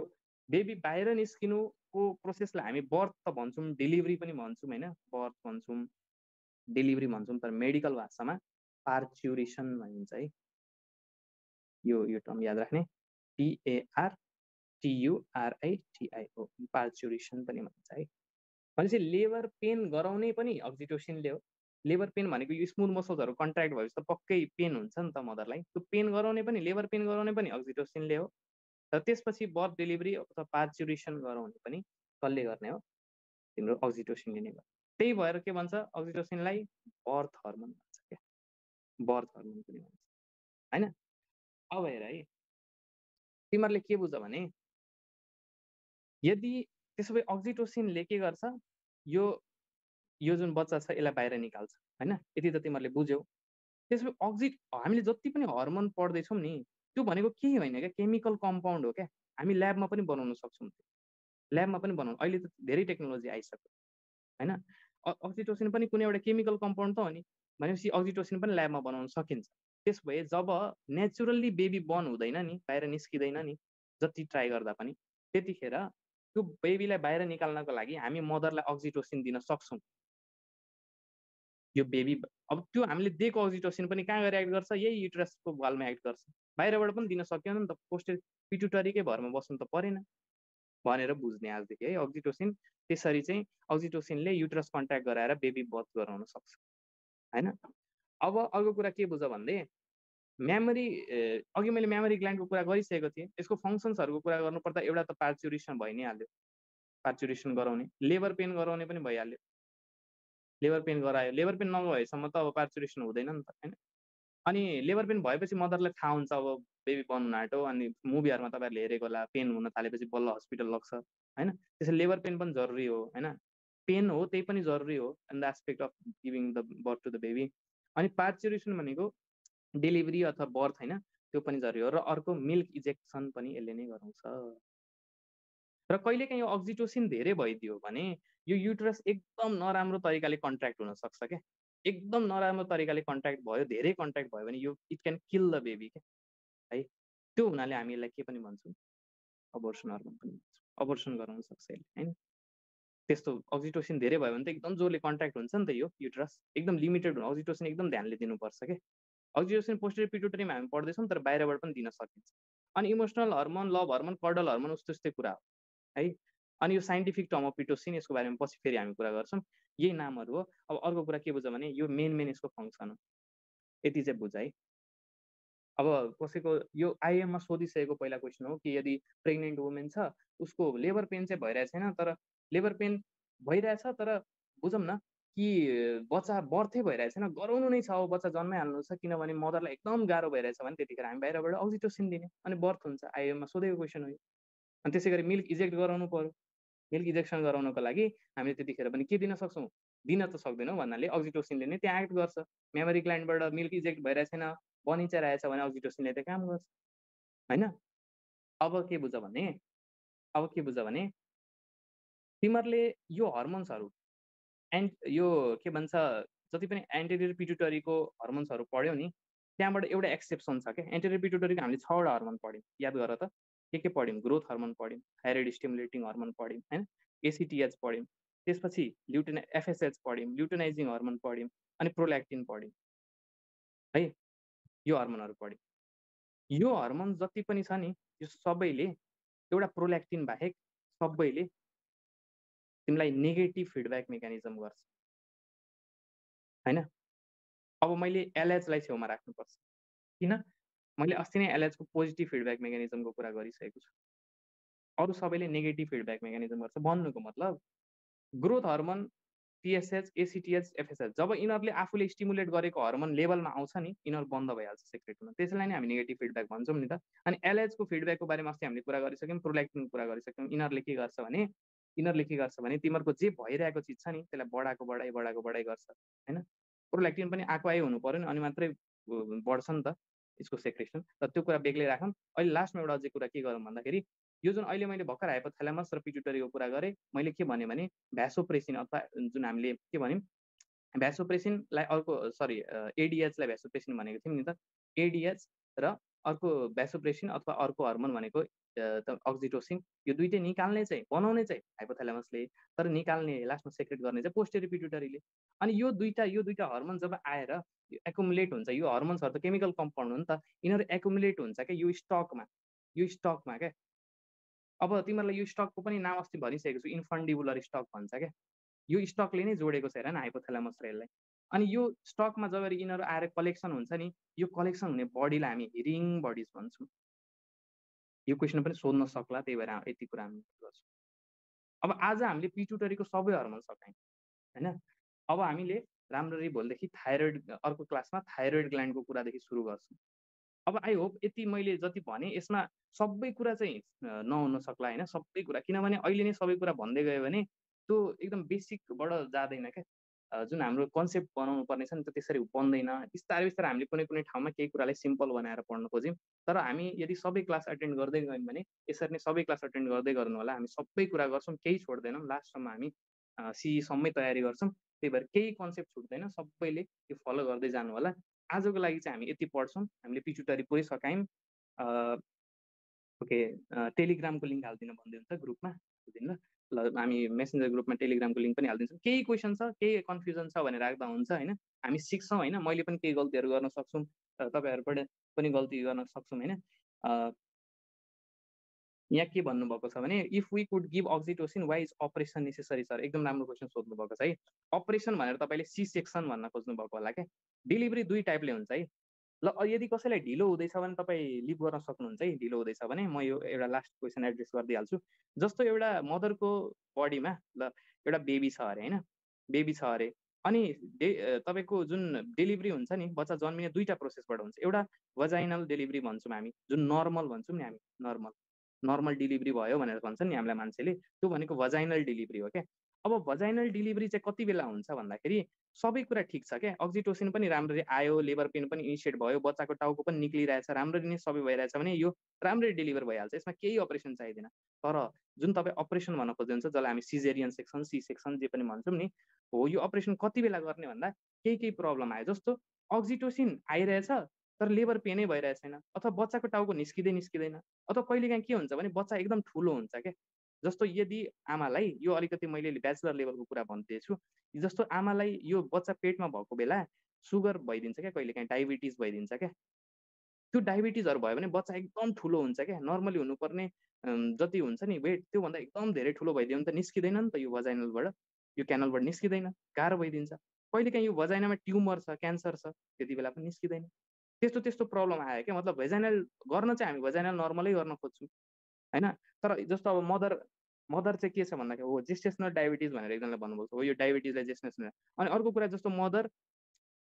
बेबी बाहिर निस्किनुको प्रोसेसलाई हामी बर्थ त भन्छौँ डेलिभरी पनि भन्छौँ होइन? बर्थ भन्छौँ डेलिभरी भन्छौँ तर मेडिकल भाषामा पार्च्युरेसन भनिन्छ है। यो यो टर्म याद राख्ने। पिएआर टियुआरआइटिआइओ पार्च्युरेसन पनि भन्छ है। भनेपछि लेबर पेन गराउने पनि अक्जिटोसिनले हो। लेबर पेन भनेको यो स्मुथ मसल्सहरू कन्ट्र्याक्ट भएपछि त पक्कै पेन हुन्छ नि त मदरलाई। त्यो पेन गराउने पनि लेबर पेन गराउने पनि अक्जिटोसिनले हो। र त्यसपछि बर्थ डेलिभरी अथवा पार्चुरेसन गराउने पनि कसले गर्ने हो। तिम्रो अक्जिटोसिनले नै गर्छ त्यही भएर के भन्छ अक्जिटोसिनलाई बर्थ हर्मोन भन्छ क्या। बर्थ हर्मोन पनि भन्छ। होइन? अब हेर है। तिमीहरूले के बुझ भने यदि त्यसो भए अक्जिटोसिनले के गर्छ यो यो जुन बच्चा छ यसलाई बाहिर निकाल्छ। होइन? यति त तिमीहरूले बुझ्यौ। त्यसो भए अक्जिट हामीले जति पनि हर्मोन पढ्दैछौँ नि त्यो भनेको केही होइन क्या? केमिकल कम्पाउन्ड हो क्या? हामी ल्याबमा पनि बनाउन सक्छौँ ल्याबमा पनि बनाउनु अहिले त धेरै टेक्नोलोजी आइसक्यो होइन? अक्सिटोसिन पनि कुनै एउटा केमिकल कम्पाउन्ड त हो नि भनेपछि अक्सिटोसिन पनि ल्याबमा बनाउन सकिन्छ। त्यस भए जब नेचुरल्ली बेबी बर्न हुँदैन नि बाहिर निस्किँदैन नि जति ट्राई गर्दा पनि त्यतिखेर त्यो बेबीलाई बाहिर निकाल्नको लागि हामी मदरलाई अक्सिटोसिन दिन सक्छौँ। यो बेबी अब त्यो हामीले दिएको अक्सिटोसिन पनि कहाँ गएर एक्ट गर्छ? यही युट्रसको वालमा एक्ट गर्छ। बाहिरबाट पनि दिन सक्यो नि त पोस्टर पिटुटरीकै भरमा बस्नु त परेन। भनेर बुझ्ने आजदेखि है अक्जिटोसिन त्यसरी चाहिँ अक्जिटोसिनले युट्रस कन्ट्याक्ट गराएर बेबी बर्थ गराउन सक्छ। होइन? अब अर्को कुरा के बुझ भन्दै? मेमोरी अघि मैले मेमोरी ग्ल्यान्डको कुरा गरिसकेको थिएँ। यसको फङ्सन्सहरूको कुरा गर्नुपर्दा एउटा त पार्चुरेसन भइ नै हाल्यो। पार्चुरेसन गराउने लेबर पेन गराउने पनि भइहाल्यो। लेबर पेन गरायो। लेबर पेन नगएसम्म त अब पार्चुरेसन हुँदैन नि त होइन? अनि लेबर पेन भएपछि मदरलाई थाहा हुन्छ अब बेबी बन्नु आँटो अनि मुभीहरूमा तपाईँहरूले हेरेको होला पेन हुन थालेपछि बल्ल हस्पिटल लग्छ होइन? त्यसरी लेबर पेन पनि जरुरी हो होइन? पेन हो त्यही पनि जरुरी हो in the aspect of giving the birth to the baby. अनि पार्चुरेसन भनेको डेलिभरी अथवा बर्थ होइन? त्यो पनि जरुरी हो र अर्को मिल्क इजेक्सन पनि यसले नै गराउँछ। र कहिलेकाहीँ यो अक्जिटोसिन धेरै भइदियो भने यो युट्रस एकदम नराम्रो तरिकाले कन्ट्र्याक्ट हुनसक्छ क्या। एकदम नराम्रो तरिकाले कन्ट्याक्ट भयो धेरै कन्ट्याक्ट भयो भने यो it can kill the baby क्या। है त्यो हुनाले हामी यसलाई के पनि भन्छौँ? अबोर्सन हर्मोन पनि भन्छौँ। अबोर्सन गराउन सक्छ यसले होइन त्यस्तो अक्जिटोसिन धेरै भयो भने त एकदम जोरले कन्ट्याक्ट हुन्छ नि त यो युट्रस। एकदम लिमिटेड हुन्छ अक्जिटोसिन एकदम ध्यानले दिनुपर्छ क्या। अक्जिटोसिन पोस्टर पिटुटरीमा हामी पढ्दैछौँ तर बाहिरबाट पनि दिन सकिन्छ। अनि emotional hormone love hormone cuddle hormone उस्तो उस्तै कुरा हो। है। अनि यो साइन्टिफिक टर्म अफ पिटोसिन यसको बारेमा पछि फेरि हामी कुरा गर्छौँ। यही नामहरू हो। अब अर्को कुरा के बुझ भने यो मेन मेन यसको फङ्सन हो। यति चाहिँ बुझ है। अब कसैको यो आइएममा सोधिसकेको पहिला क्वेसन हो कि यदि प्रेग्नेन्ट वुमेन छ उसको लेबर पेन चाहिँ भइरहेको छैन तर लेबर पेन भइरहेछ तर बुझौँ न कि बच्चा बर्थै भइरहेको छैन। गराउनु नै छ अब बच्चा जन्माइहाल्नु छ किनभने मदरलाई एकदम गाह्रो भइरहेछ भने त्यतिखेर हामी बाहिरबाट अक्जिटोसिन दिने। अनि बर्थ हुन्छ। आइएममा सोधेको क्वेसन हो यो। अनि त्यसै गरी मिल्क इजेक्ट गराउनु पऱ्यो मिल्क इजेक्सन गराउनको लागि हामीले त्यतिखेर पनि के दिन सक्छौँ? दिन त सक्दैनौँ भन्नाले अक्जिटोसिनले नै त्यहाँ एक्ट गर्छ। मेमोरी क्लाइन्टबाट मिल्क इजेक्ट भइरहेको छैन बनी चाहिँ रहेछ भने अक्जिटोसिनले त काम गर्छ। होइन? अब के बुझ भने अब के बुझ भने तिमीहरूले यो हर्मोन्सहरू एन्ड यो के भन्छ जति पनि एन्टेरियर पिट्युटरीको हर्मोन्सहरू पढ्यौ नि त्यहाँबाट एउटा एक्सेप्सन छ क्या एन्टेरियर पिट्युटरीको हामीले छवटा हर्मोन पढ्यौँ। याद गर त। के के पढ्यौँ? ग्रोथ हर्मोन पढ्यौँ थाइरोइड स्टिमुलेटिङ हर्मोन पढ्यौँ होइन एसिटिएच पढ्यौँ त्यसपछि ल्युटेन एफएसएच पढ्यौँ ल्युटेनाइजिङ हर्मोन पढ्यौँ अनि प्रोल्याक्टिन पढ्यौँ है? यो हर्मोनहरू पढ्यौँ। यो हर्मोन जति पनि छ नि यो सबैले एउटा प्रोल्याक्टिन बाहेक सबैले तिमीलाई नेगेटिभ फिडब्याक मेकानिजम गर्छ होइन अब मैले एलएचलाई छेउमा राख्नुपर्छ किन? मैले अस्ति नै एलएचको पोजिटिभ फिडब्याक मेकानिजमको कुरा गरिसकेको छु। अरू सबैले नेगेटिभ फिडब्याक मेकानिजम गर्छ। भन्नुको मतलब growth hormone TSH ACTH FSH जब यिनीहरूले आफूले स्टिमुलेट गरेको हर्मोन लेभलमा आउँछ नि यिनीहरू बन्द भइहाल्छ सेक्रेटमा त्यसैलाई नै हामी नेगेटिभ फिडब्याक भन्छौँ नि त। अनि एलएचको फिडब्याकको बारेमा अस्ति हामीले कुरा गरिसक्यौँ प्रोल्याक्टिनको कुरा गरिसक्यौँ। यिनीहरूले के गर्छ भने यिनीहरूले के गर्छ भने तिमीहरूको जे भइरहेको चिज छ नि त्यसलाई बढाएको बढाइ बढाएको बढाइ गर्छ। होइन? प्रोल्याक्टिन पनि आएको आइ हुनु पऱ्यो नि अनि मात्रै बढ्छ नि त। यसको सेक्रेसन र त्यो कुरा बेग्लै राखौँ। अहिले लास्टमा एउटा अझै कुरा के गरौँ भन्दाखेरि यो जुन अहिले मैले भर्खर हाइपोथ्यालामस र पिट्युटरीको कुरा गरेँ मैले के भने भने भ्यासोप्रेसिन अथवा जुन हामीले के भन्यौँ भ्यासोप्रेसिनलाई अर्को सरी एडिएचलाई भ्यासोप्रेसिन भनेको थियौँ नि त। एडिएच र अर्को भ्यासोप्रेसिन अथवा अर्को हर्मोन भनेको अक्जिटोसिन यो दुइटै निकाल्ने चाहिँ बनाउने चाहिँ हाइपोथ्यालामसले तर निकाल्ने लास्टमा सेक्रेट गर्ने चाहिँ पोस्टेरी पिट्युटरीले अनि यो दुइटा यो दुइटा हर्मोन जब आएर एकुमुलेट हुन्छ यो हर्मोन्सहरू त केमिकल कम्पाउन्ड हो नि त यिनीहरू एकुमुलेट हुन्छ क्या यो स्टकमा यो स्टकमा क्या। अब तिमीहरूलाई यो स्टकको पनि नाम अस्ति भनिसकेको छु इन्फन्डिबुलर स्टक भन्छ क्या। यो स्टकले नै जोडेको छ हेर न र यसलाई। अनि यो स्टकमा जब यिनीहरू आएर कलेक्सन हुन्छ नि यो कलेक्सन हुने बडीलाई हामी हिरिङ बडिज भन्छौँ। यो क्वेसन पनि सोध्न सक्ला त्यही भएर यति कुरा हामी गर्छौँ। अब आज हामीले पिटुटरीको सबै हर्मोन सकायौँ होइन? अब हामीले राम्ररी भोलिदेखि थाइरोइड अर्को क्लासमा थाइरोइड ग्ल्यान्डको कुरादेखि सुरु गर्छौँ। अब आई होप यति मैले जति भने यसमा सबै कुरा चाहिँ नहुन सक्ला होइन? सबै कुरा किनभने अहिले नै सबै कुरा भन्दै गयो भने त्यो एकदम बेसिकबाट जाँदैन क्या। जुन हाम्रो कन्सेप्ट बनाउनु पर्ने छ नि त त्यसरी बन्दैन। बिस्तारै बिस्तारै हामीले कुनै कुनै ठाउँमा केही कुरालाई सिम्पल बनाएर पढ्न खोज्यौँ। तर हामी यदि सबै क्लास एटेन्ड गर्दै गयौँ भने यसरी नै सबै क्लास एटेन्ड गर्दै गर्नु होला। हामी सबै कुरा गर्छौँ केही छोड्दैनौँ। लास्टसम्म हामी सिईसम्मै तयारी गर्छौँ। त्यही भएर केही कन्सेप्ट छुट्दैन। सबैले त्यो फलो गर्दै जानु होला। आजको लागि चाहिँ हामी यति पढ्छौँ। हामीले पिचुटरी पुरै सकायौँ ओके टेलिग्रामको लिङ्क हालिदिनु भन्दै हुन्छ ग्रुपमा। हालिदिनु ल। ल हामी मेसेन्जर ग्रुपमा टेलिग्रामको लिङ्क पनि हालिदिन्छौँ। केही क्वेसन छ केही कन्फ्युजन छ भने राख्दा हुन्छ होइन? हामी सिक्छौँ होइन? मैले पनि केही गल्तीहरू गर्न सक्छौँ तपाईँहरूबाट पनि गल्ती गर्न सक्छौँ होइन? यहाँ के भन्नुभएको छ भने if we could give oxytocin why is operation necessary sir एकदम राम्रो क्वेसन सोध्नु भएको छ है। अपरेसन भनेर तपाईँले सी सेक्सन भन्न खोज्नु भएको होला क्या? डेलिभरी दुई टाइपले हुन्छ है। ल यदि कसैलाई ढिलो हुँदैछ भने तपाईँ लिभ गर्न सक्नुहुन्छ है ढिलो हुँदैछ भने म यो एउटा लास्ट क्वेसन एड्रेस गरिदिइहाल्छु। जस्तो एउटा मदरको बडीमा ल एउटा बेबी छ अरे होइन? बेबी छ अरे अनि डे तपाईँको जुन डेलिभरी हुन्छ नि बच्चा जन्मिने दुईवटा प्रोसेसबाट हुन्छ। एउटा वजाइनल डेलिभरी भन्छौँ हामी जुन नर्मल भन्छौँ नि हामी नर्मल नर्मल डेलिभरी भयो भनेर भन्छ नि हामीलाई मान्छेले त्यो भनेको वजाइनल डेलिभरी हो क्या। अब भजाइनल डेलिभरी चाहिँ कति बेला हुन्छ भन्दाखेरि सबै कुरा ठिक छ क्या। अक्जिटोसिन पनि राम्ररी आयो लेबर पेन पनि इनिसिएट भयो बच्चाको टाउको पनि निक्लिरहेछ राम्ररी नै सबै भइरहेछ भने यो राम्ररी डेलिभर भइहाल्छ। यसमा केही अपरेसन चाहिँदैन। तर जुन तपाईँ अपरेसन भन्न खोज्नुहुन्छ जसलाई हामी सिजेरियन सेक्सन सी सेक्सन जे पनि भन्छौँ नि हो यो अपरेसन कति बेला गर्ने भन्दा केही केही प्रब्लम आयो। जस्तो अक्जिटोसिन आइरहेछ तर लेबर पेनै भइरहेको छैन अथवा बच्चाको टाउको निस्किँदै निस्किँदैन अथवा कहिलेकाहीँ के हुन्छ भने बच्चा एकदम ठुलो हुन्छ क्या। जस्तो यदि आमालाई यो अलिकति मैले ब्याचलर लेभलको कुरा भन्दैछु जस्तो आमालाई यो बच्चा पेटमा भएको बेला सुगर भइदिन्छ क्या कहिलेकाहीँ डायबिटिज भइदिन्छ क्या त्यो डायबिटिजहरू भयो भने बच्चा एकदम ठुलो हुन्छ क्या नर्मली हुनुपर्ने जति हुन्छ नि वेट त्योभन्दा एकदम धेरै ठुलो भइदियो भने त निस्किँदैन नि त यो भजाइनलबाट यो क्यानलबाट निस्किँदैन गाह्रो भइदिन्छ। कहिलेकाहीँ यो भजाइनामा ट्युमर छ क्यान्सर छ त्यति बेला पनि निस्किँदैन। त्यस्तो त्यस्तो प्रब्लम आयो क्या मतलब भेजाइनल गर्न चाहिँ हामी भेजाइनल नर्मलै गर्न खोज्छौँ होइन? तर जस्तो अब मदर मदर चाहिँ के छ भन्दाखेरि हो जेस्टेसनल डायबिटिज भनेर एकजनाले भन्नुभएको हो यो डायबिटिजलाई जेस्टेसनल अनि अर्को कुरा जस्तो मदर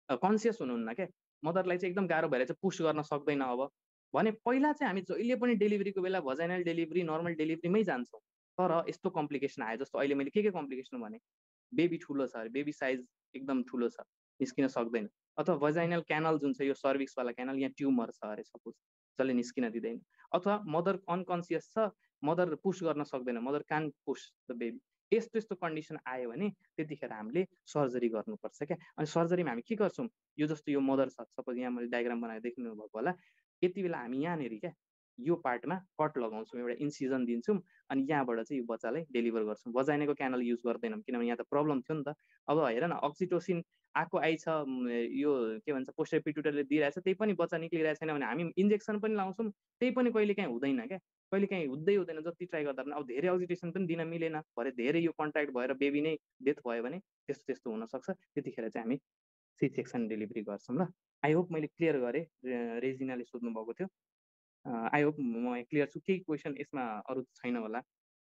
कन्सियस हुनुहुन्न क्या। मदरलाई चाहिँ एकदम गाह्रो भएर चाहिँ पुस्ट गर्न सक्दैन अब। भने पहिला चाहिँ हामी जहिले पनि डेलिभरीको बेला भजाइनल डेलिभरी नर्मल डेलिभरीमै जान्छौँ। तर यस्तो कम्प्लिकेसन आयो जस्तो अहिले मैले के के कम्प्लिकेसन भने बेबी ठुलो छ अरे बेबी साइज एकदम ठुलो छ निस्किन सक्दैन। अथवा भजाइनल क्यानल जुन छ यो सर्भिक्सवाला क्यानल यहाँ ट्युमर छ अरे सपोज जसले निस्किन दिँदैन। अथवा मदर अनकन्सियस छ मदर पुस गर्न सक्दैन मदर कान पुस द बेबी यस्तो यस्तो कन्डिसन आयो भने त्यतिखेर हामीले सर्जरी गर्नुपर्छ क्या। अनि सर्जरीमा हामी के गर्छौँ? यो जस्तो यो मदर छ सपोज यहाँ मैले डायग्राम बनाएर देख्नु भएको होला यति बेला हामी यहाँनिर क्या यो पार्टमा कट लगाउँछौँ एउटा इन्सिजन दिन्छौँ अनि यहाँबाट चाहिँ यो बच्चालाई डेलिभर गर्छौँ। बजाइनेको क्यानल युज गर्दैनौँ किनभने यहाँ त प्रब्लम थियो नि त। अब हेर न अक्सिटोसिन आएको आइछ यो के भन्छ पोस्टर पिटुटरले दिइरहेछ त्यही पनि बच्चा निक्लिरहेको छैन भने हामी इन्जेक्सन पनि लाउँछौँ त्यही पनि कहिले काहीँ हुँदैन क्या। कहिले काहीँ हुँदै हुँदैन जति ट्राई गर्दा पनि। अब धेरै अक्सिटेसन पनि दिन मिलेन भरे धेरै यो कन्ट्याक्ट भएर बेबी नै डेथ भयो भने त्यस्तो त्यस्तो हुनसक्छ। त्यतिखेर चाहिँ हामी सी सेक्सन डेलिभरी गर्छौँ ल। आई होप मैले क्लियर गरेँ रेजिनाले सोध्नु भएको थियो। आई होप म क्लियर छु केही क्वेसन यसमा अरू छैन होला।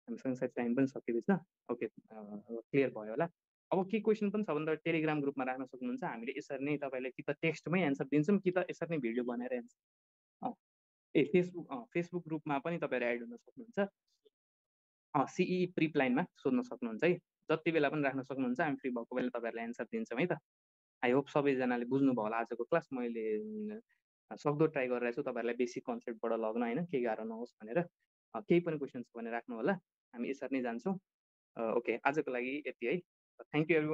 हामीसँग सायद टाइम पनि सकिँदैछ ओके क्लियर भयो होला। अब के क्वेसन पनि छ भने त टेलिग्राम ग्रुपमा राख्न सक्नुहुन्छ। हामीले यसरी नै तपाईँलाई कि त टेक्स्टमै एन्सर दिन्छौँ कि त यसरी नै भिडियो बनाएर एन्सर। ए फेसबुक फेसबुक ग्रुपमा पनि तपाईँहरू एड हुन सक्नुहुन्छ। सिई प्रिप्लाइनमा सोध्न सक्नुहुन्छ है। जति बेला पनि राख्न सक्नुहुन्छ। हामी फ्री भएको बेला तपाईँहरूलाई एन्सर दिन्छौँ है त। आई होप सबैजनाले बुझ्नुभयो होला आजको क्लास। मैले सक्दो ट्राई गरिरहेको छु तपाईँहरूलाई बेसिक कन्सेप्टबाट लग्न होइन केही गाह्रो नहोस् भनेर केही पनि क्वेसन छ भने राख्नु होला। हामी यसरी नै जान्छौँ। ओके आजको लागि यति है। Thank you every